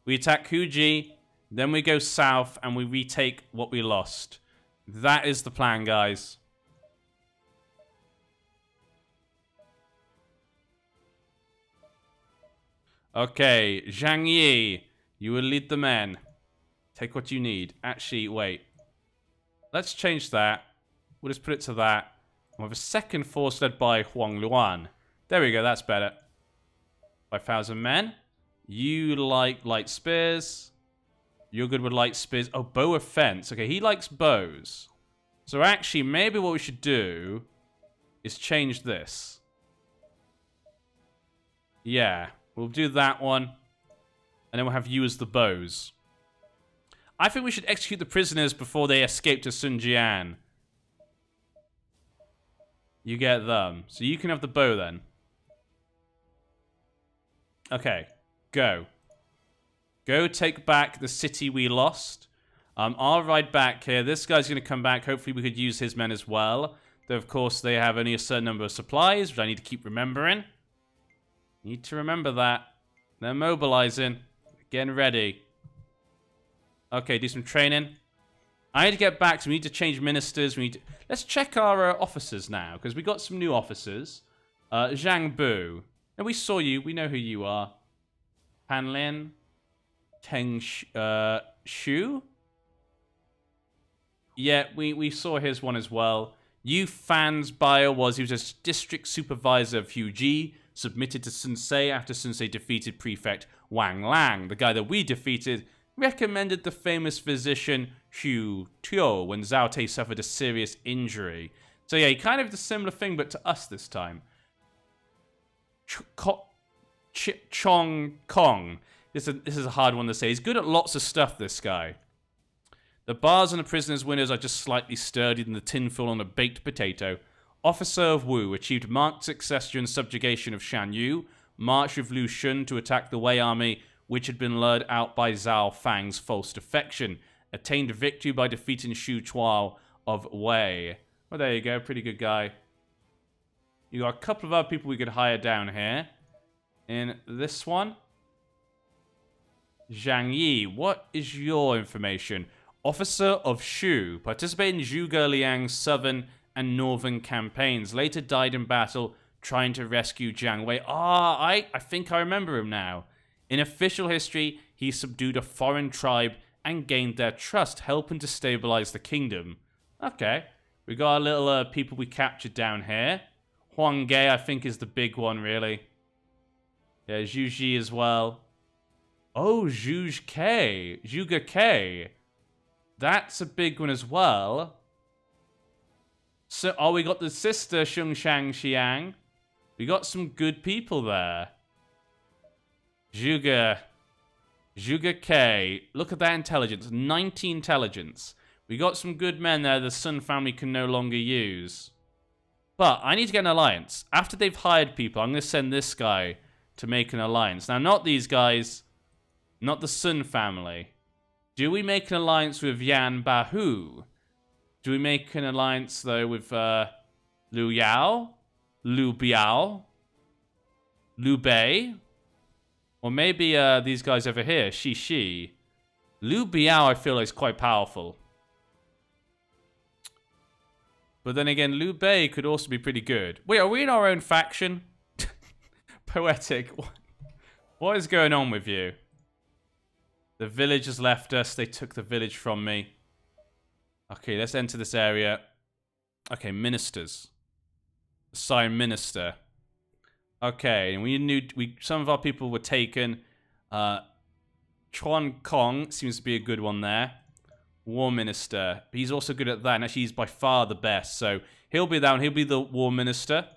We attack Huji. Then we go south and we retake what we lost. That is the plan, guys. Okay, Zhang Yi, you will lead the men. Take what you need. Actually, wait. Let's change that. We'll just put it to that. We have a second force led by Huang Luan. There we go, that's better. 5,000 men. You like light spears. You're good with light spears. Oh, bow of fence. Okay, he likes bows. So actually, maybe what we should do is change this. Yeah, we'll do that one. And then we'll have you as the bows. I think we should execute the prisoners before they escape to Sun Jian. You get them. So you can have the bow then. Okay, go. Go take back the city we lost. Um, I'll ride back here. This guy's going to come back. Hopefully we could use his men as well. Though, of course, they have only a certain number of supplies, which I need to keep remembering. Need to remember that. They're mobilizing. Getting ready. Okay, do some training. I need to get back, so we need to change ministers. We need to... Let's check our uh, officers now, because we got some new officers. Uh, Zhang Bu. And we saw you. We know who you are. Pan Lin. Teng Sh uh, Shu. Yeah, we, we saw his one as well. Yu Fan's bio was he was a district supervisor of Ji, submitted to Sun Ce after Sun Ce defeated prefect Wang Lang. The guy that we defeated recommended the famous physician Hua Tuo when Zhou Tai suffered a serious injury. So yeah, he kind of a similar thing, but to us this time. Ch Ch Chong Kong. This is, a, this is a hard one to say. He's good at lots of stuff, this guy. The bars on the prisoner's windows are just slightly sturdier than the tinfoil on a baked potato. Officer of Wu achieved marked success during subjugation of Shan Yu, march with Lu Xun to attack the Wei army, which had been lured out by Zhou Fang's false defection, attained victory by defeating Xu Chuao of Wei. Well, there you go, pretty good guy. You got a couple of other people we could hire down here. In this one, Zhang Yi, what is your information? Officer of Shu, participated in Zhuge Liang's southern and northern campaigns, later died in battle trying to rescue Jiang Wei. Ah, I, I think I remember him now. In official history, he subdued a foreign tribe and gained their trust, helping to stabilize the kingdom. Okay, we got a little uh, people we captured down here. Huang Gai, I think, is the big one, really. Yeah, Zhu Ji as well. Oh, Zhuge Ke. Zhuge Ke. That's a big one as well. So, oh, we got the sister Sun Shang Xiang. We got some good people there. Zhuge. Zhuge K. Look at that intelligence. 90 intelligence. We got some good men there the Sun family can no longer use. But I need to get an alliance. After they've hired people, I'm going to send this guy to make an alliance. Now, not these guys. Not the Sun family. Do we make an alliance with Yan Baihu? Do we make an alliance, though, with uh, Liu Yao? Liu Biao? Liu Bei? Or maybe uh, these guys over here, Shi Shi. Liu Biao, I feel like, is quite powerful. But then again, Liu Bei could also be pretty good. Wait, are we in our own faction? Poetic. What is going on with you? The village has left us. They took the village from me. Okay, let's enter this area. Okay, ministers. Assign minister. Okay, and we knew we some of our people were taken. Uh, Quan Cong seems to be a good one there. War Minister. He's also good at that, and actually he's by far the best. So he'll be that one. He'll be the War Minister.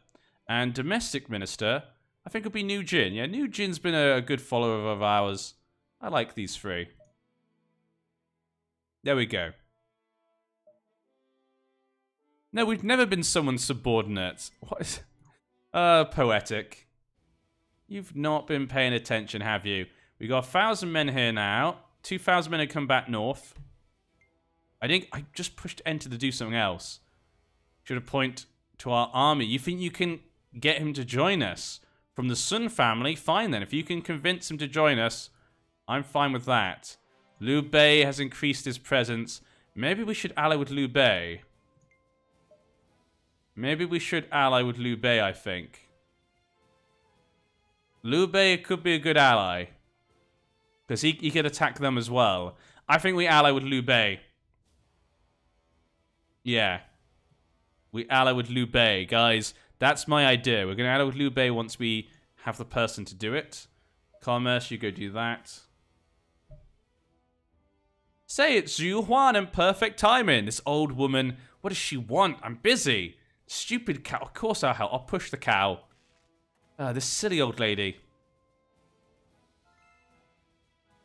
And Domestic Minister, I think it'll be New Jin. Yeah, New Jin's been a, a good follower of ours. I like these three. There we go. No, we've never been someone's subordinate. What is... Uh, poetic. You've not been paying attention, have you? We got a thousand men here now. Two thousand men have come back north. I think I just pushed enter to do something else. Should have point to our army. You think you can get him to join us? From the Sun family? Fine then. If you can convince him to join us, I'm fine with that. Liu Bei has increased his presence. Maybe we should ally with Liu Bei. Maybe we should ally with Liu Bei, I think. Liu Bei could be a good ally. Because he, he could attack them as well. I think we ally with Liu Bei. Yeah. We ally with Liu Bei. Guys, that's my idea. We're going to ally with Liu Bei once we have the person to do it. Commerce, you go do that. Say it's Zhu Huan and perfect timing. This old woman, what does she want? I'm busy. Stupid cow. Of course I'll help. I'll push the cow. Uh, this silly old lady.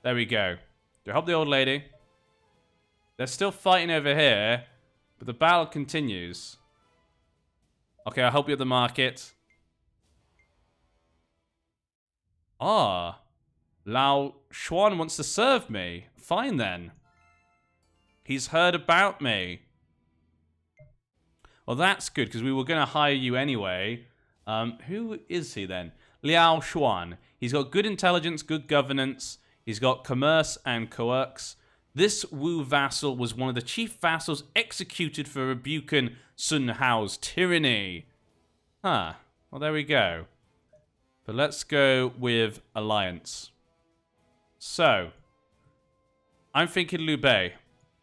There we go. Do help the old lady? They're still fighting over here, but the battle continues. Okay, I'll help you at the market. Ah. Lao Xuan wants to serve me. Fine then. He's heard about me. Well, that's good, because we were going to hire you anyway. Um, who is he then? Liao Xuan. He's got good intelligence, good governance. He's got commerce and coerx. This Wu vassal was one of the chief vassals executed for rebuking Sun Hao's tyranny. Huh. Well, there we go. But let's go with alliance. So, I'm thinking Liu Bei.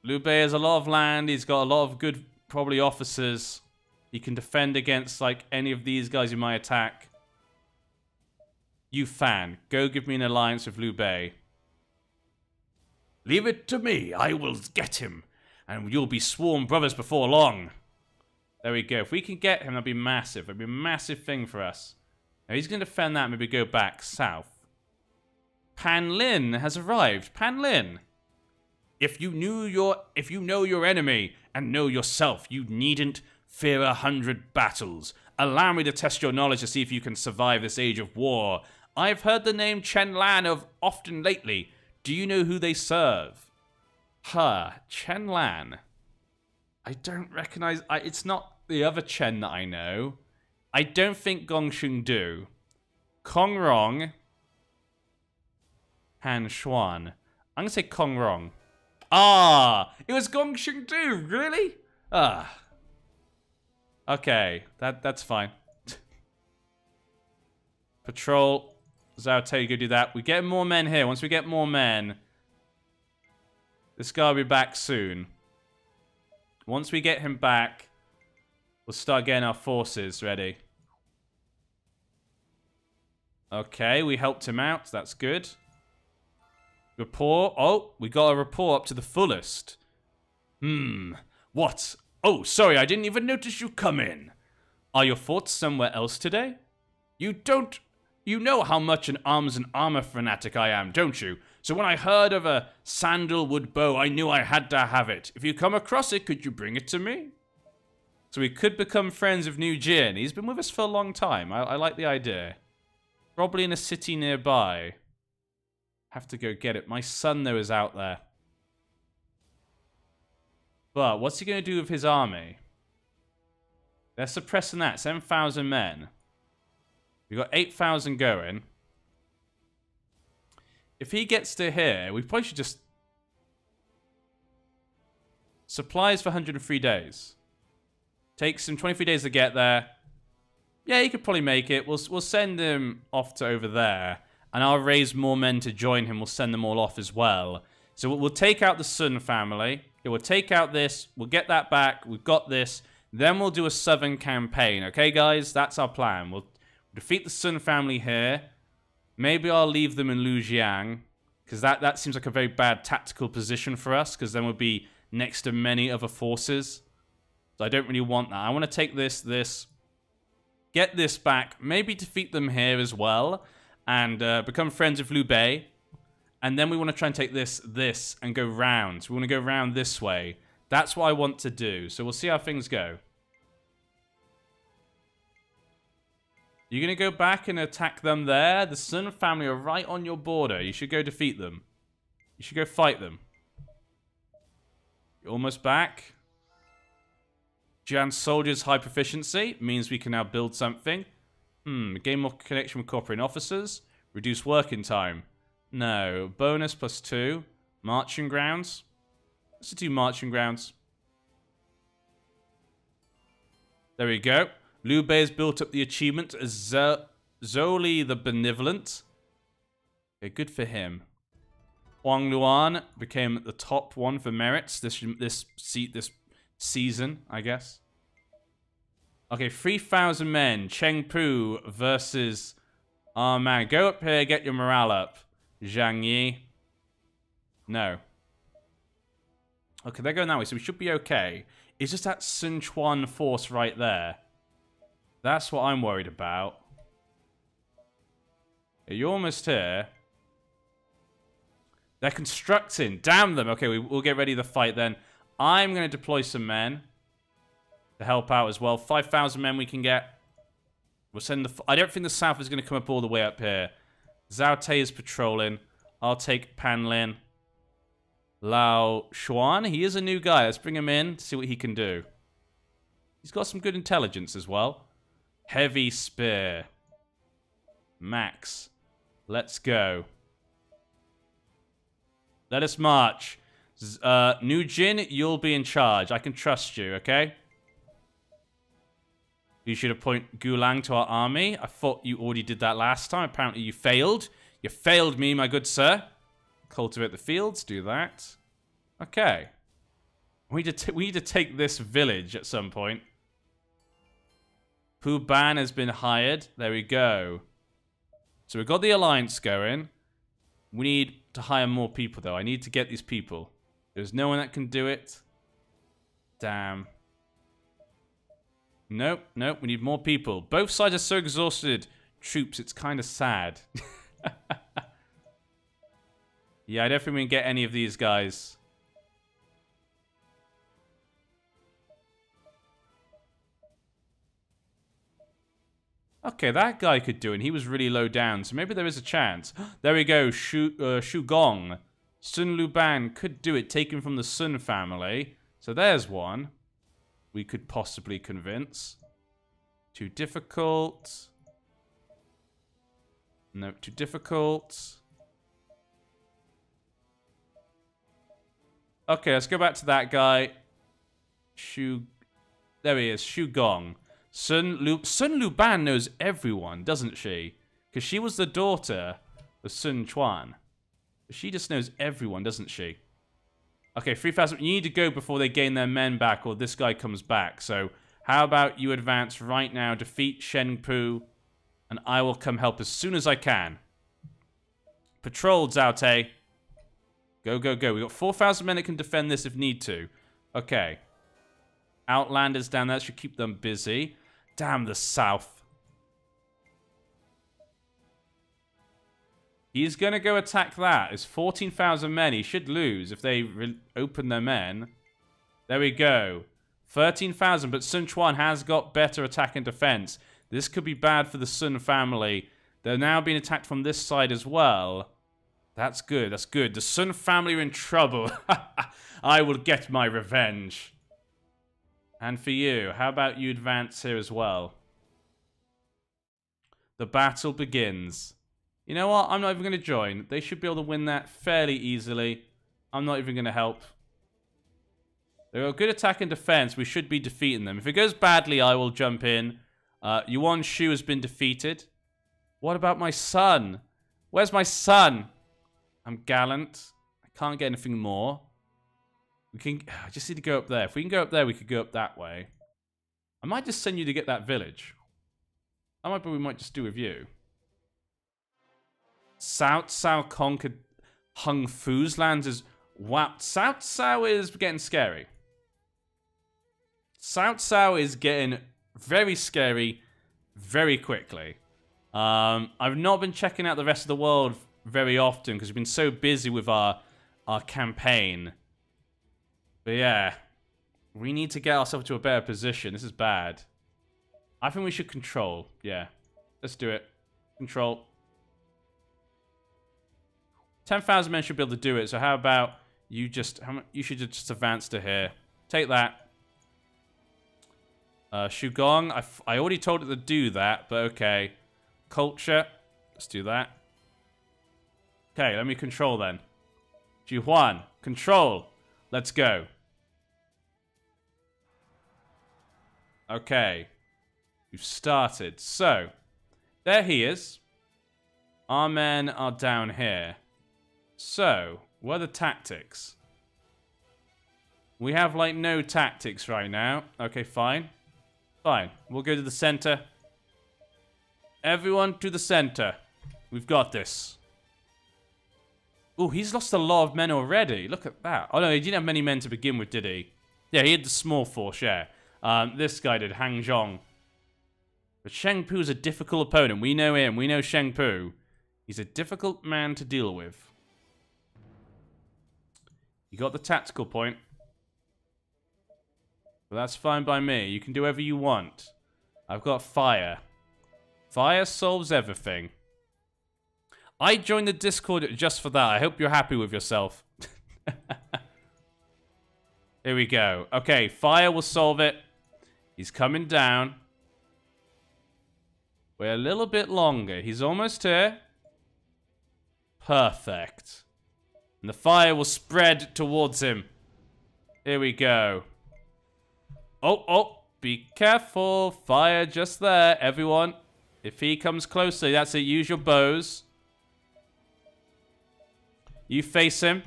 Liu Bei has a lot of land. He's got a lot of good, probably officers. He can defend against like any of these guys who might attack. Yu Fan, go give me an alliance with Liu Bei. Leave it to me. I will get him. And you'll be sworn brothers before long. There we go. If we can get him, that'd be massive. That'd be a massive thing for us. Now he's going to defend that. Maybe go back south. Pan Lin has arrived. Pan Lin. If you knew your, if you know your enemy and know yourself, you needn't fear a hundred battles. Allow me to test your knowledge to see if you can survive this age of war. I've heard the name Chen Lan of often lately. Do you know who they serve? Huh, Chen Lan. I don't recognize. I, it's not the other Chen that I know. I don't think Gongsun Du. Kong Rong. Han Xuan. I'm gonna say Kong Rong. Ah, it was Gongsun Du. Really? Ah. Okay, that that's fine. Patrol. Zhou Tai, go do that. We get more men here. Once we get more men, this guy will be back soon. Once we get him back, we'll start getting our forces ready. Okay, we helped him out. That's good. Report. Oh, we got a report up to the fullest. Hmm. What? Oh, sorry, I didn't even notice you come in. Are your thoughts somewhere else today? You don't you know how much an arms and armor fanatic I am, don't you? So when I heard of a sandalwood bow, I knew I had to have it. If you come across it, could you bring it to me? So we could become friends of New Jin. He's been with us for a long time. I, I like the idea. Probably in a city nearby. Have to go get it. My son, though, is out there. But what's he going to do with his army? They're suppressing that. 7,000 men. We've got 8,000 going. If he gets to here, we probably should just... Supplies for 103 days. Takes him 23 days to get there. Yeah, he could probably make it. We'll, we'll send him off to over there. And I'll raise more men to join him. We'll send them all off as well. So we'll, we'll take out the Sun family. It will take out this. We'll get that back. We've got this. Then we'll do a southern campaign. Okay, guys? That's our plan. We'll defeat the Sun family here. Maybe I'll leave them in Lujiang. Because that, that seems like a very bad tactical position for us. Because then we'll be next to many other forces. So I don't really want that. I want to take this, this. Get this back. Maybe defeat them here as well. And uh, become friends with Liu Bei. And then we want to try and take this, this, and go round. We want to go round this way. That's what I want to do. So we'll see how things go. You're going to go back and attack them there? The Sun family are right on your border. You should go defeat them. You should go fight them. You're almost back. Jan's soldiers high proficiency means we can now build something. Hmm, gain more connection with cooperating officers. Reduce working time. No. Bonus plus two. Marching grounds. Let's do marching grounds. There we go. Liu Bei has built up the achievement as Zoli the Benevolent. Okay, good for him. Huang Luan became the top one for merits this this seat this season, I guess. Okay, 3,000 men. Cheng Pu versus... Oh, man. Go up here, get your morale up. Zhang Yi. No. Okay, they're going that way, so we should be okay. It's just that Sun Quan force right there. That's what I'm worried about. You're almost here. They're constructing. Damn them. Okay, we, will get ready to fight then. I'm going to deploy some men to help out as well. 5,000 men we can get. We'll send the... I don't think the south is going to come up all the way up here. Zhou Tai is patrolling. I'll take Panlin. Lao Xuan, he is a new guy. Let's bring him in see what he can do. He's got some good intelligence as well. Heavy spear. Max. Let's go. Let us march. Uh, New Jin, you'll be in charge. I can trust you, okay? You should appoint Gulang to our army. I thought you already did that last time. Apparently you failed. You failed me, my good sir. Cultivate the fields. Do that. Okay. We need to, we need to take this village at some point. Pu Ban has been hired. There we go. So we've got the alliance going. We need to hire more people, though. I need to get these people. There's no one that can do it. Damn. Nope, nope, we need more people. Both sides are so exhausted. Troops, it's kind of sad. yeah, I definitely don't get any of these guys. Okay, that guy could do it, he was really low down, so maybe there is a chance. there we go, Shu, uh, Shu Gong. Sun Luban could do it, taken from the Sun family. So there's one we could possibly convince. Too difficult. No, too difficult. Okay, let's go back to that guy. Shu... There he is, Shu Gong. Sun, Lu Sun Luban knows everyone, doesn't she? Because she was the daughter of Sun Quan. She just knows everyone, doesn't she? Okay, 3,000. You need to go before they gain their men back or this guy comes back. So how about you advance right now, defeat Cheng Pu, and I will come help as soon as I can. Patrol, Zhou Tai. Go, go, go. we got 4,000 men that can defend this if need to. Okay. Outlanders down there should keep them busy. Damn the south. He's going to go attack that. It's 14,000 men. He should lose if they open their men. There we go. 13,000, but Sun Quan has got better attack and defense. This could be bad for the Sun family. They're now being attacked from this side as well. That's good, that's good. The Sun family are in trouble. I will get my revenge. And for you, how about you advance here as well? The battle begins. You know what? I'm not even going to join. They should be able to win that fairly easily. I'm not even going to help. They've got good attack and defense. We should be defeating them. If it goes badly, I will jump in. Uh, Yuan Shu has been defeated. What about my son? Where's my son? I'm gallant. I can't get anything more. We can. I just need to go up there. If we can go up there, we could go up that way. I might just send you to get that village. That might be we might just do with you. South Cao conquered Hung Fu's lands is... Wow, South Cao is getting scary. South Cao is getting very scary very quickly. Um, I've not been checking out the rest of the world very often because we've been so busy with our our campaign. But yeah, we need to get ourselves to a better position. This is bad. I think we should control. Yeah, let's do it. Control. 10,000 men should be able to do it. So how about you just, how much, you should just advance to here. Take that. Uh, Shugong, I, I already told it to do that, but okay. Culture, let's do that. Okay, let me control then. Zhu Huan, control. Let's go. Okay. We've started. So, There he is. Our men are down here. So, what are the tactics? We have, like, no tactics right now. Okay, fine. Fine. We'll go to the center. Everyone to the center. We've got this. Oh, he's lost a lot of men already. Look at that. Oh, no, he didn't have many men to begin with, did he? Yeah, he had the small force, yeah. Um, this guy did, Hang Zhong. But Cheng Pu's a difficult opponent. We know him. We know Cheng Pu. He's a difficult man to deal with. You got the tactical point. But that's fine by me. You can do whatever you want. I've got fire. Fire solves everything. I joined the Discord just for that. I hope you're happy with yourself. Here we go. Okay, fire will solve it. He's coming down. We're a little bit longer. He's almost here. Perfect. And the fire will spread towards him. Here we go. Oh, oh, be careful. Fire just there, everyone. If he comes closer, that's it. Use your bows. You face him.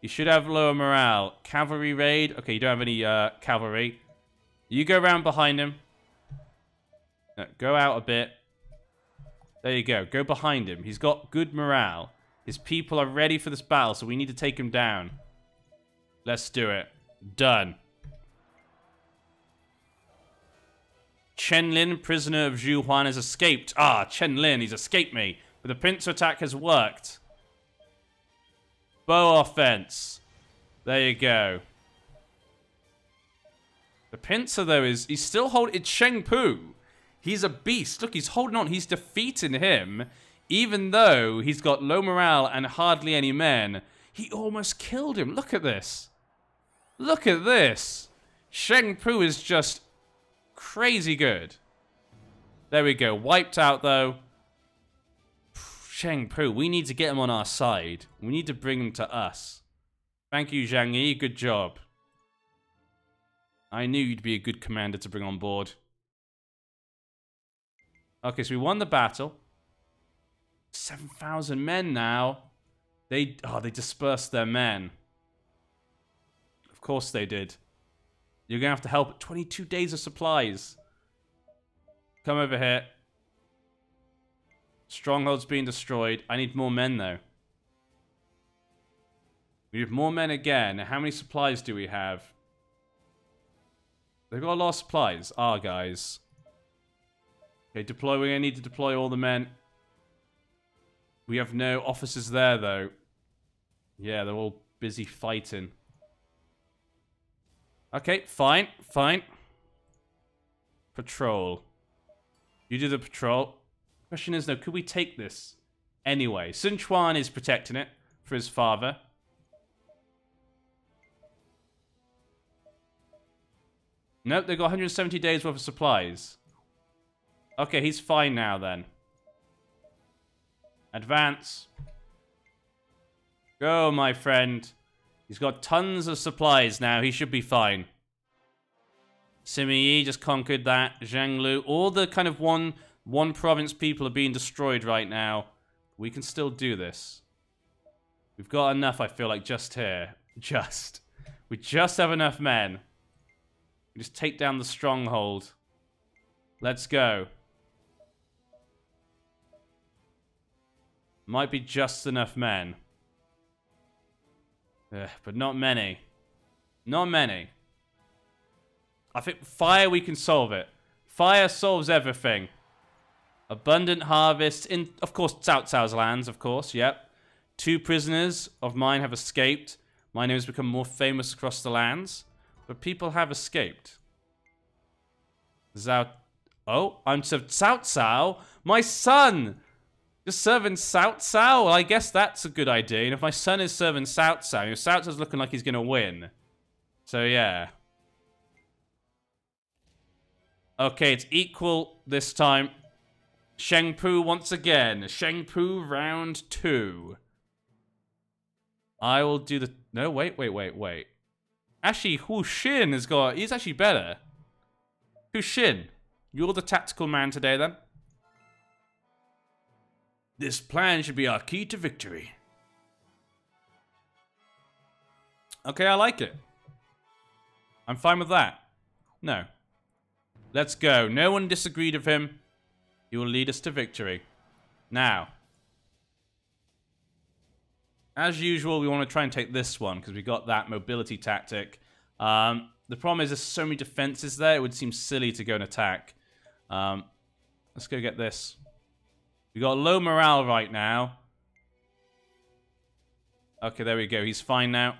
You should have lower morale. Cavalry raid. Okay, you don't have any uh, cavalry. You go around behind him. No, go out a bit. There you go. Go behind him. He's got good morale. His people are ready for this battle, so we need to take him down. Let's do it. Done. Chen Lin, prisoner of Zhu Huan, has escaped. Ah, Chen Lin, he's escaped me. But the pincer attack has worked. Bow offense. There you go. The pincer, though, is... He's still holding... It's Cheng Pu. He's a beast. Look, he's holding on. He's defeating him. Even though he's got low morale and hardly any men. He almost killed him. Look at this. Look at this. Cheng Pu is just crazy good. There we go. Wiped out, though. Cheng Pu, we need to get him on our side. We need to bring him to us. Thank you, Zhang Yi. Good job. I knew you'd be a good commander to bring on board. Okay, so we won the battle. 7,000 men now. They, oh, they dispersed their men. Of course they did. You're going to have to help. 22 days of supplies. Come over here. Stronghold's being destroyed. I need more men, though. We need more men again. How many supplies do we have? They've got a lot of supplies. Ah, guys. Okay, deploy. We're going to need to deploy all the men. We have no officers there, though. Yeah, they're all busy fighting. Okay, fine, fine. Patrol. You do the patrol. Question is, though, could we take this anyway? Sun Quan is protecting it for his father. Nope, they've got 170 days worth of supplies. Okay, he's fine now then. Advance. Go, my friend. He's got tons of supplies now. He should be fine. Sima Yi just conquered that. Zhang Lu. All the kind of one, one province people are being destroyed right now. We can still do this. We've got enough, I feel like, just here. Just. We just have enough men. We just take down the stronghold. Let's go. Might be just enough men. Ugh, but not many. Not many. I think fire, we can solve it. Fire solves everything. Abundant harvest in, of course, Cao Cao's lands, of course, yep. Two prisoners of mine have escaped. My name has become more famous across the lands. But people have escaped. Zhao... Oh, I'm Cao Cao. My son! Just serving Cao Cao? Well, I guess that's a good idea. And if my son is serving Cao Cao, you know, Cao looking like he's going to win. So, yeah. Okay, it's equal this time. Cheng Pu once again. Cheng Pu round two. I will do the... No, wait, wait, wait, wait. Actually, Hu Xin has got... He's actually better. Hu Xin. You're the tactical man today, then? This plan should be our key to victory. Okay, I like it. I'm fine with that. No. Let's go. No one disagreed with him. He will lead us to victory. Now. As usual, we want to try and take this one because we got that mobility tactic. Um, the problem is there's so many defenses there, it would seem silly to go and attack. Um, let's go get this. We got low morale right now. Okay, there we go. He's fine now.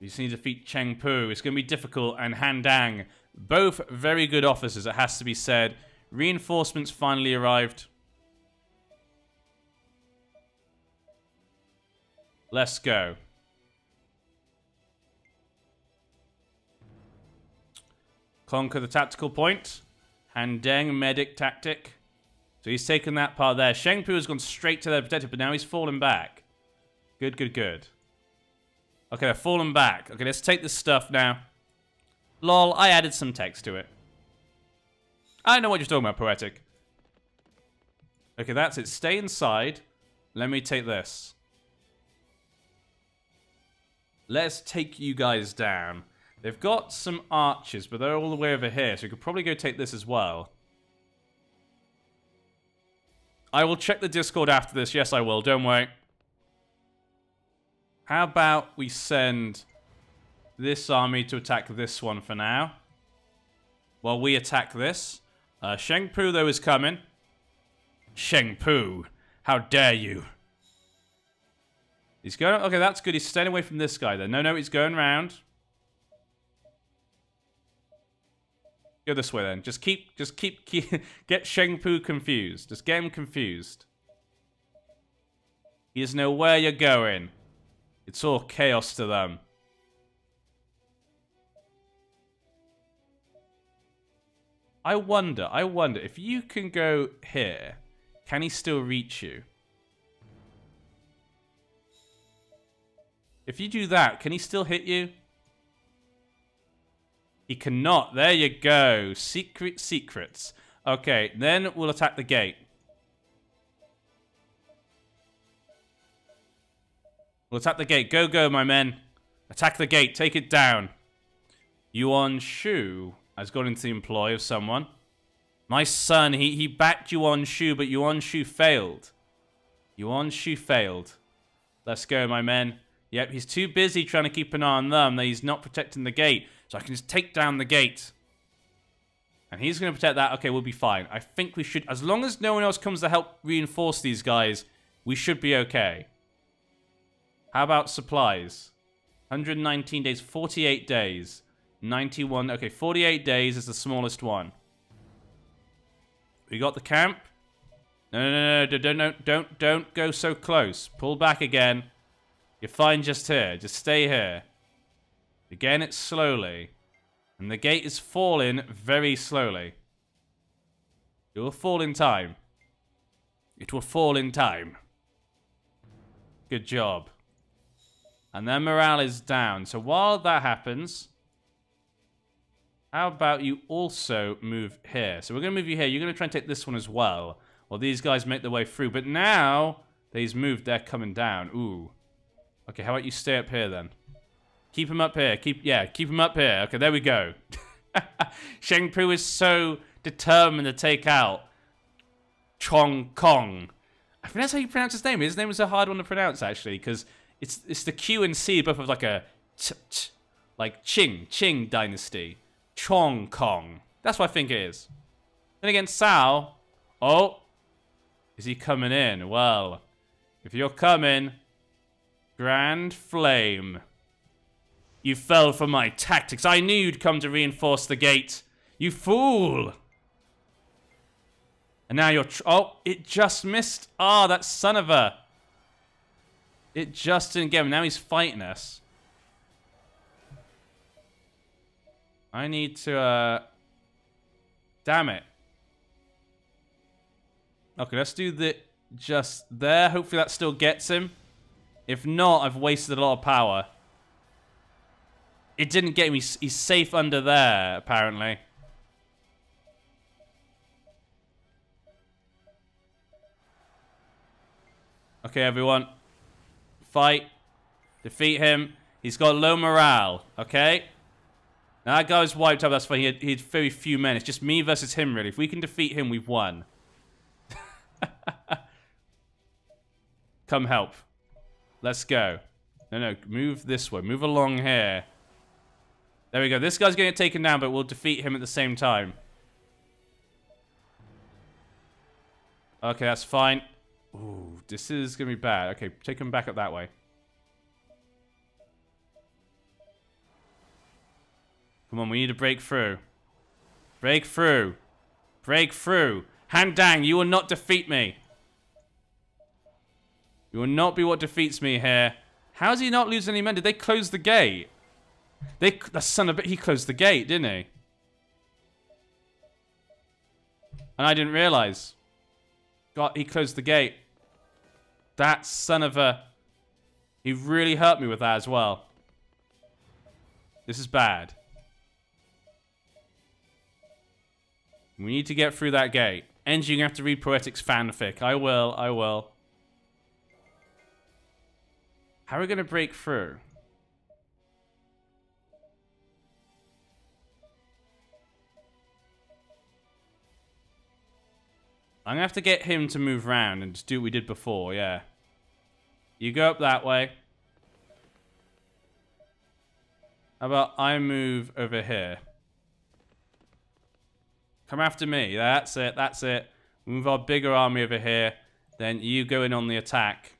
We just need to defeat Cheng Pu. It's going to be difficult. And Han Dang. Both very good officers, it has to be said. Reinforcements finally arrived. Let's go. Conquer the tactical point. Han Dang medic tactic. So he's taken that part there. Cheng Pu has gone straight to their protector, but now he's fallen back. Good, good, good. Okay, they're fallen back. Okay, let's take this stuff now. Lol, I added some text to it. I know what you're talking about, Poetic. Okay, that's it. Stay inside. Let me take this. Let's take you guys down. They've got some archers, but they're all the way over here, so we could probably go take this as well. I will check the Discord after this. Yes, I will. Don't worry. How about we send this army to attack this one for now? While we attack this. Uh, Cheng Pu, though, is coming. Cheng Pu, how dare you? He's going... Okay, that's good. He's staying away from this guy, then. No, no, he's going round. Go this way then. Just keep, just keep, keep get Cheng Pu confused. Just get him confused. He doesn't know where you're going. It's all chaos to them. I wonder, I wonder, if you can go here, can he still reach you? If you do that, can he still hit you? He cannot. There you go. Secret secrets. Okay, then we'll attack the gate. We'll attack the gate. Go, go, my men. Attack the gate. Take it down. Yuan Shu has got into the employ of someone. My son, he, he backed Yuan Shu, but Yuan Shu failed. Yuan Shu failed. Let's go, my men. Yep, he's too busy trying to keep an eye on them that he's not protecting the gate. So I can just take down the gate. And he's going to protect that. Okay, we'll be fine. I think we should... As long as no one else comes to help reinforce these guys, we should be okay. How about supplies? 119 days, 48 days. 91, okay, 48 days is the smallest one. We got the camp. No, no, no, no, don't, don't, don't, don't go so close. Pull back again. You're fine just here. Just stay here. Again, it's slowly. And the gate is falling very slowly. It will fall in time. It will fall in time. Good job. And then morale is down. So while that happens, how about you also move here? So we're going to move you here. You're going to try and take this one as well. While these guys make their way through. But now, they've moved. They're coming down. Ooh. Okay, how about you stay up here then? Keep him up here. Keep yeah, keep him up here. Okay, there we go. Cheng Pu is so determined to take out Chong Kong. I think that's how you pronounce his name. His name is a hard one to pronounce actually, because it's it's the Q and C both of like a t, t, like Qing Qing dynasty. Chong Kong. That's what I think it is. Then again, Cao. Oh, is he coming in? Well, if you're coming, Grand Flame. You fell for my tactics. I knew you'd come to reinforce the gate. You fool! And now you're... oh, it just missed. Ah, oh, that son of a... It just didn't get him. Now he's fighting us. I need to, uh... Damn it. Okay, let's do the... Just there. Hopefully that still gets him. If not, I've wasted a lot of power. It didn't get him. He's, safe under there, apparently. Okay, everyone. Fight. Defeat him. He's got low morale, okay? Now that guy's wiped up, that's fine. He had, he had very few men. It's just me versus him, really. If we can defeat him, we've won. Come help. Let's go. No, no, move this way. Move along here. There we go. This guy's going to get taken down, but we'll defeat him at the same time. Okay, that's fine. Ooh, this is going to be bad. Okay, take him back up that way. Come on, we need to break through. Break through. Break through. Han Dang, you will not defeat me. You will not be what defeats me here. How does he not lose any men? Did they close the gate? They, the son of a, he closed the gate, didn't he? And I didn't realize. God, he closed the gate. That son of a... He really hurt me with that as well. This is bad. We need to get through that gate. Engie, you're going to have to read Poetics fanfic. I will, I will. How are we going to break through? I'm going to have to get him to move around and just do what we did before, yeah. You go up that way. How about I move over here? Come after me. That's it. That's it. Move our bigger army over here. Then you go in on the attack.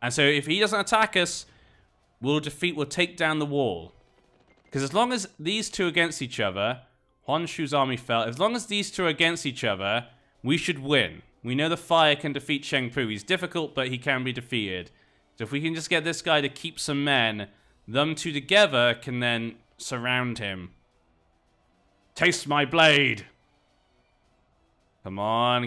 And so if he doesn't attack us, we'll defeat, we'll take down the wall. Because as long as these two against each other, Yuan Shu's army fell. As long as these two are against each other, we should win. We know the fire can defeat Cheng Pu. He's difficult, but he can be defeated. So if we can just get this guy to keep some men, them two together can then surround him. Taste my blade. Come on,